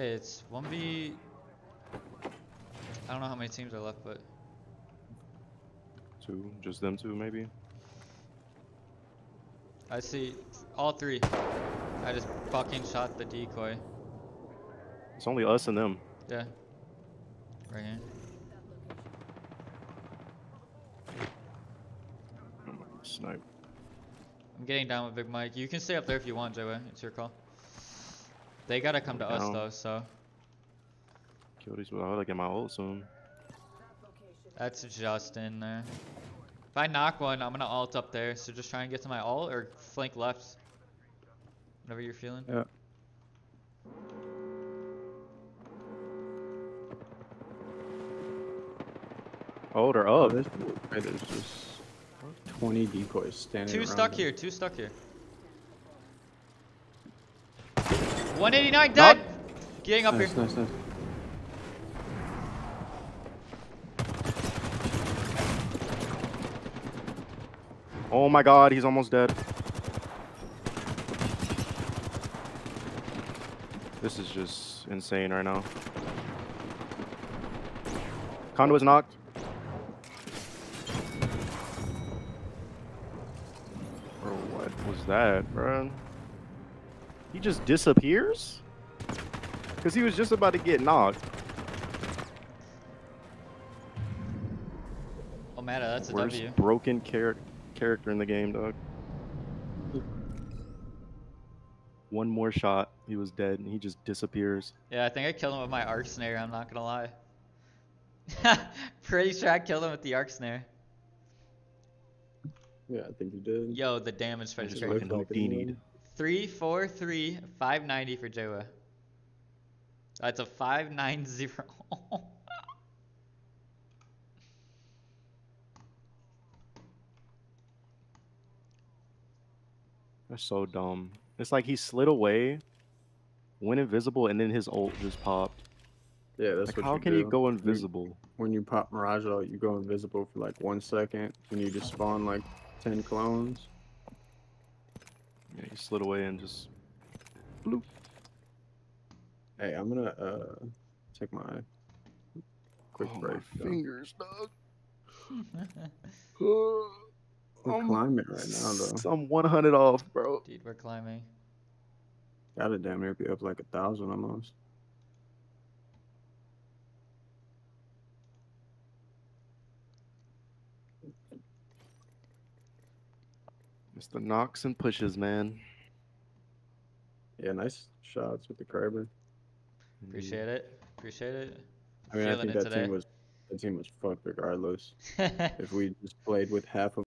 Okay, it's 1v... I don't know how many teams are left, but... Two, just them two maybe. I see all three. I just fucking shot the decoy. It's only us and them. Yeah. Right here. Snipe. I'm getting down with Big Mike. You can stay up there if you want, Joey. It's your call. They gotta come to us Down. though, so Kill these. I gotta get my ult soon. that's just in there. If I knock one, I'm gonna alt up there. So just try and get to my alt or flank left. Whatever you're feeling. Yeah. Ult or Oh, up? there's, right, there's just 20 decoys standing Two around stuck it. here. Two stuck here. 189 dead. Getting up Nice, here. nice, nice. Oh my god, he's almost dead. This is just insane right now. Condo is knocked. Bro, what was that, bro? He just disappears? Because he was just about to get knocked. Oh, Mata, that's a Worst W. broken char- character in the game, dog. One more shot, he was dead, and he just disappears. Yeah, I think I killed him with my arc snare. I'm not gonna lie. Pretty sure I killed him with the arc snare. Yeah, I think you did. Yo, the damage He spread is just crazy. fucking Houdini'd. Three, four, three, five ninety for Joa. That's a five nine zero. That's so dumb. It's like he slid away, went invisible, and then his ult just popped. Yeah, that's Like, what how you can do. you go invisible? When you pop Mirage out, you go invisible for like one second, and you just spawn like 10 clones. Yeah, he slid away and just. Bloop. Hey, I'm gonna uh take my quick Oh, break. my fingers, dog. We're I'm climbing right now, though. I'm 100 off, bro. Dude, we're climbing. Gotta damn near be up like a thousand almost. The knocks and pushes, man. Yeah, nice shots with the Kraber. Appreciate it. Appreciate it. I mean, I think that today. team was that team was fucked regardless. if we just played with half of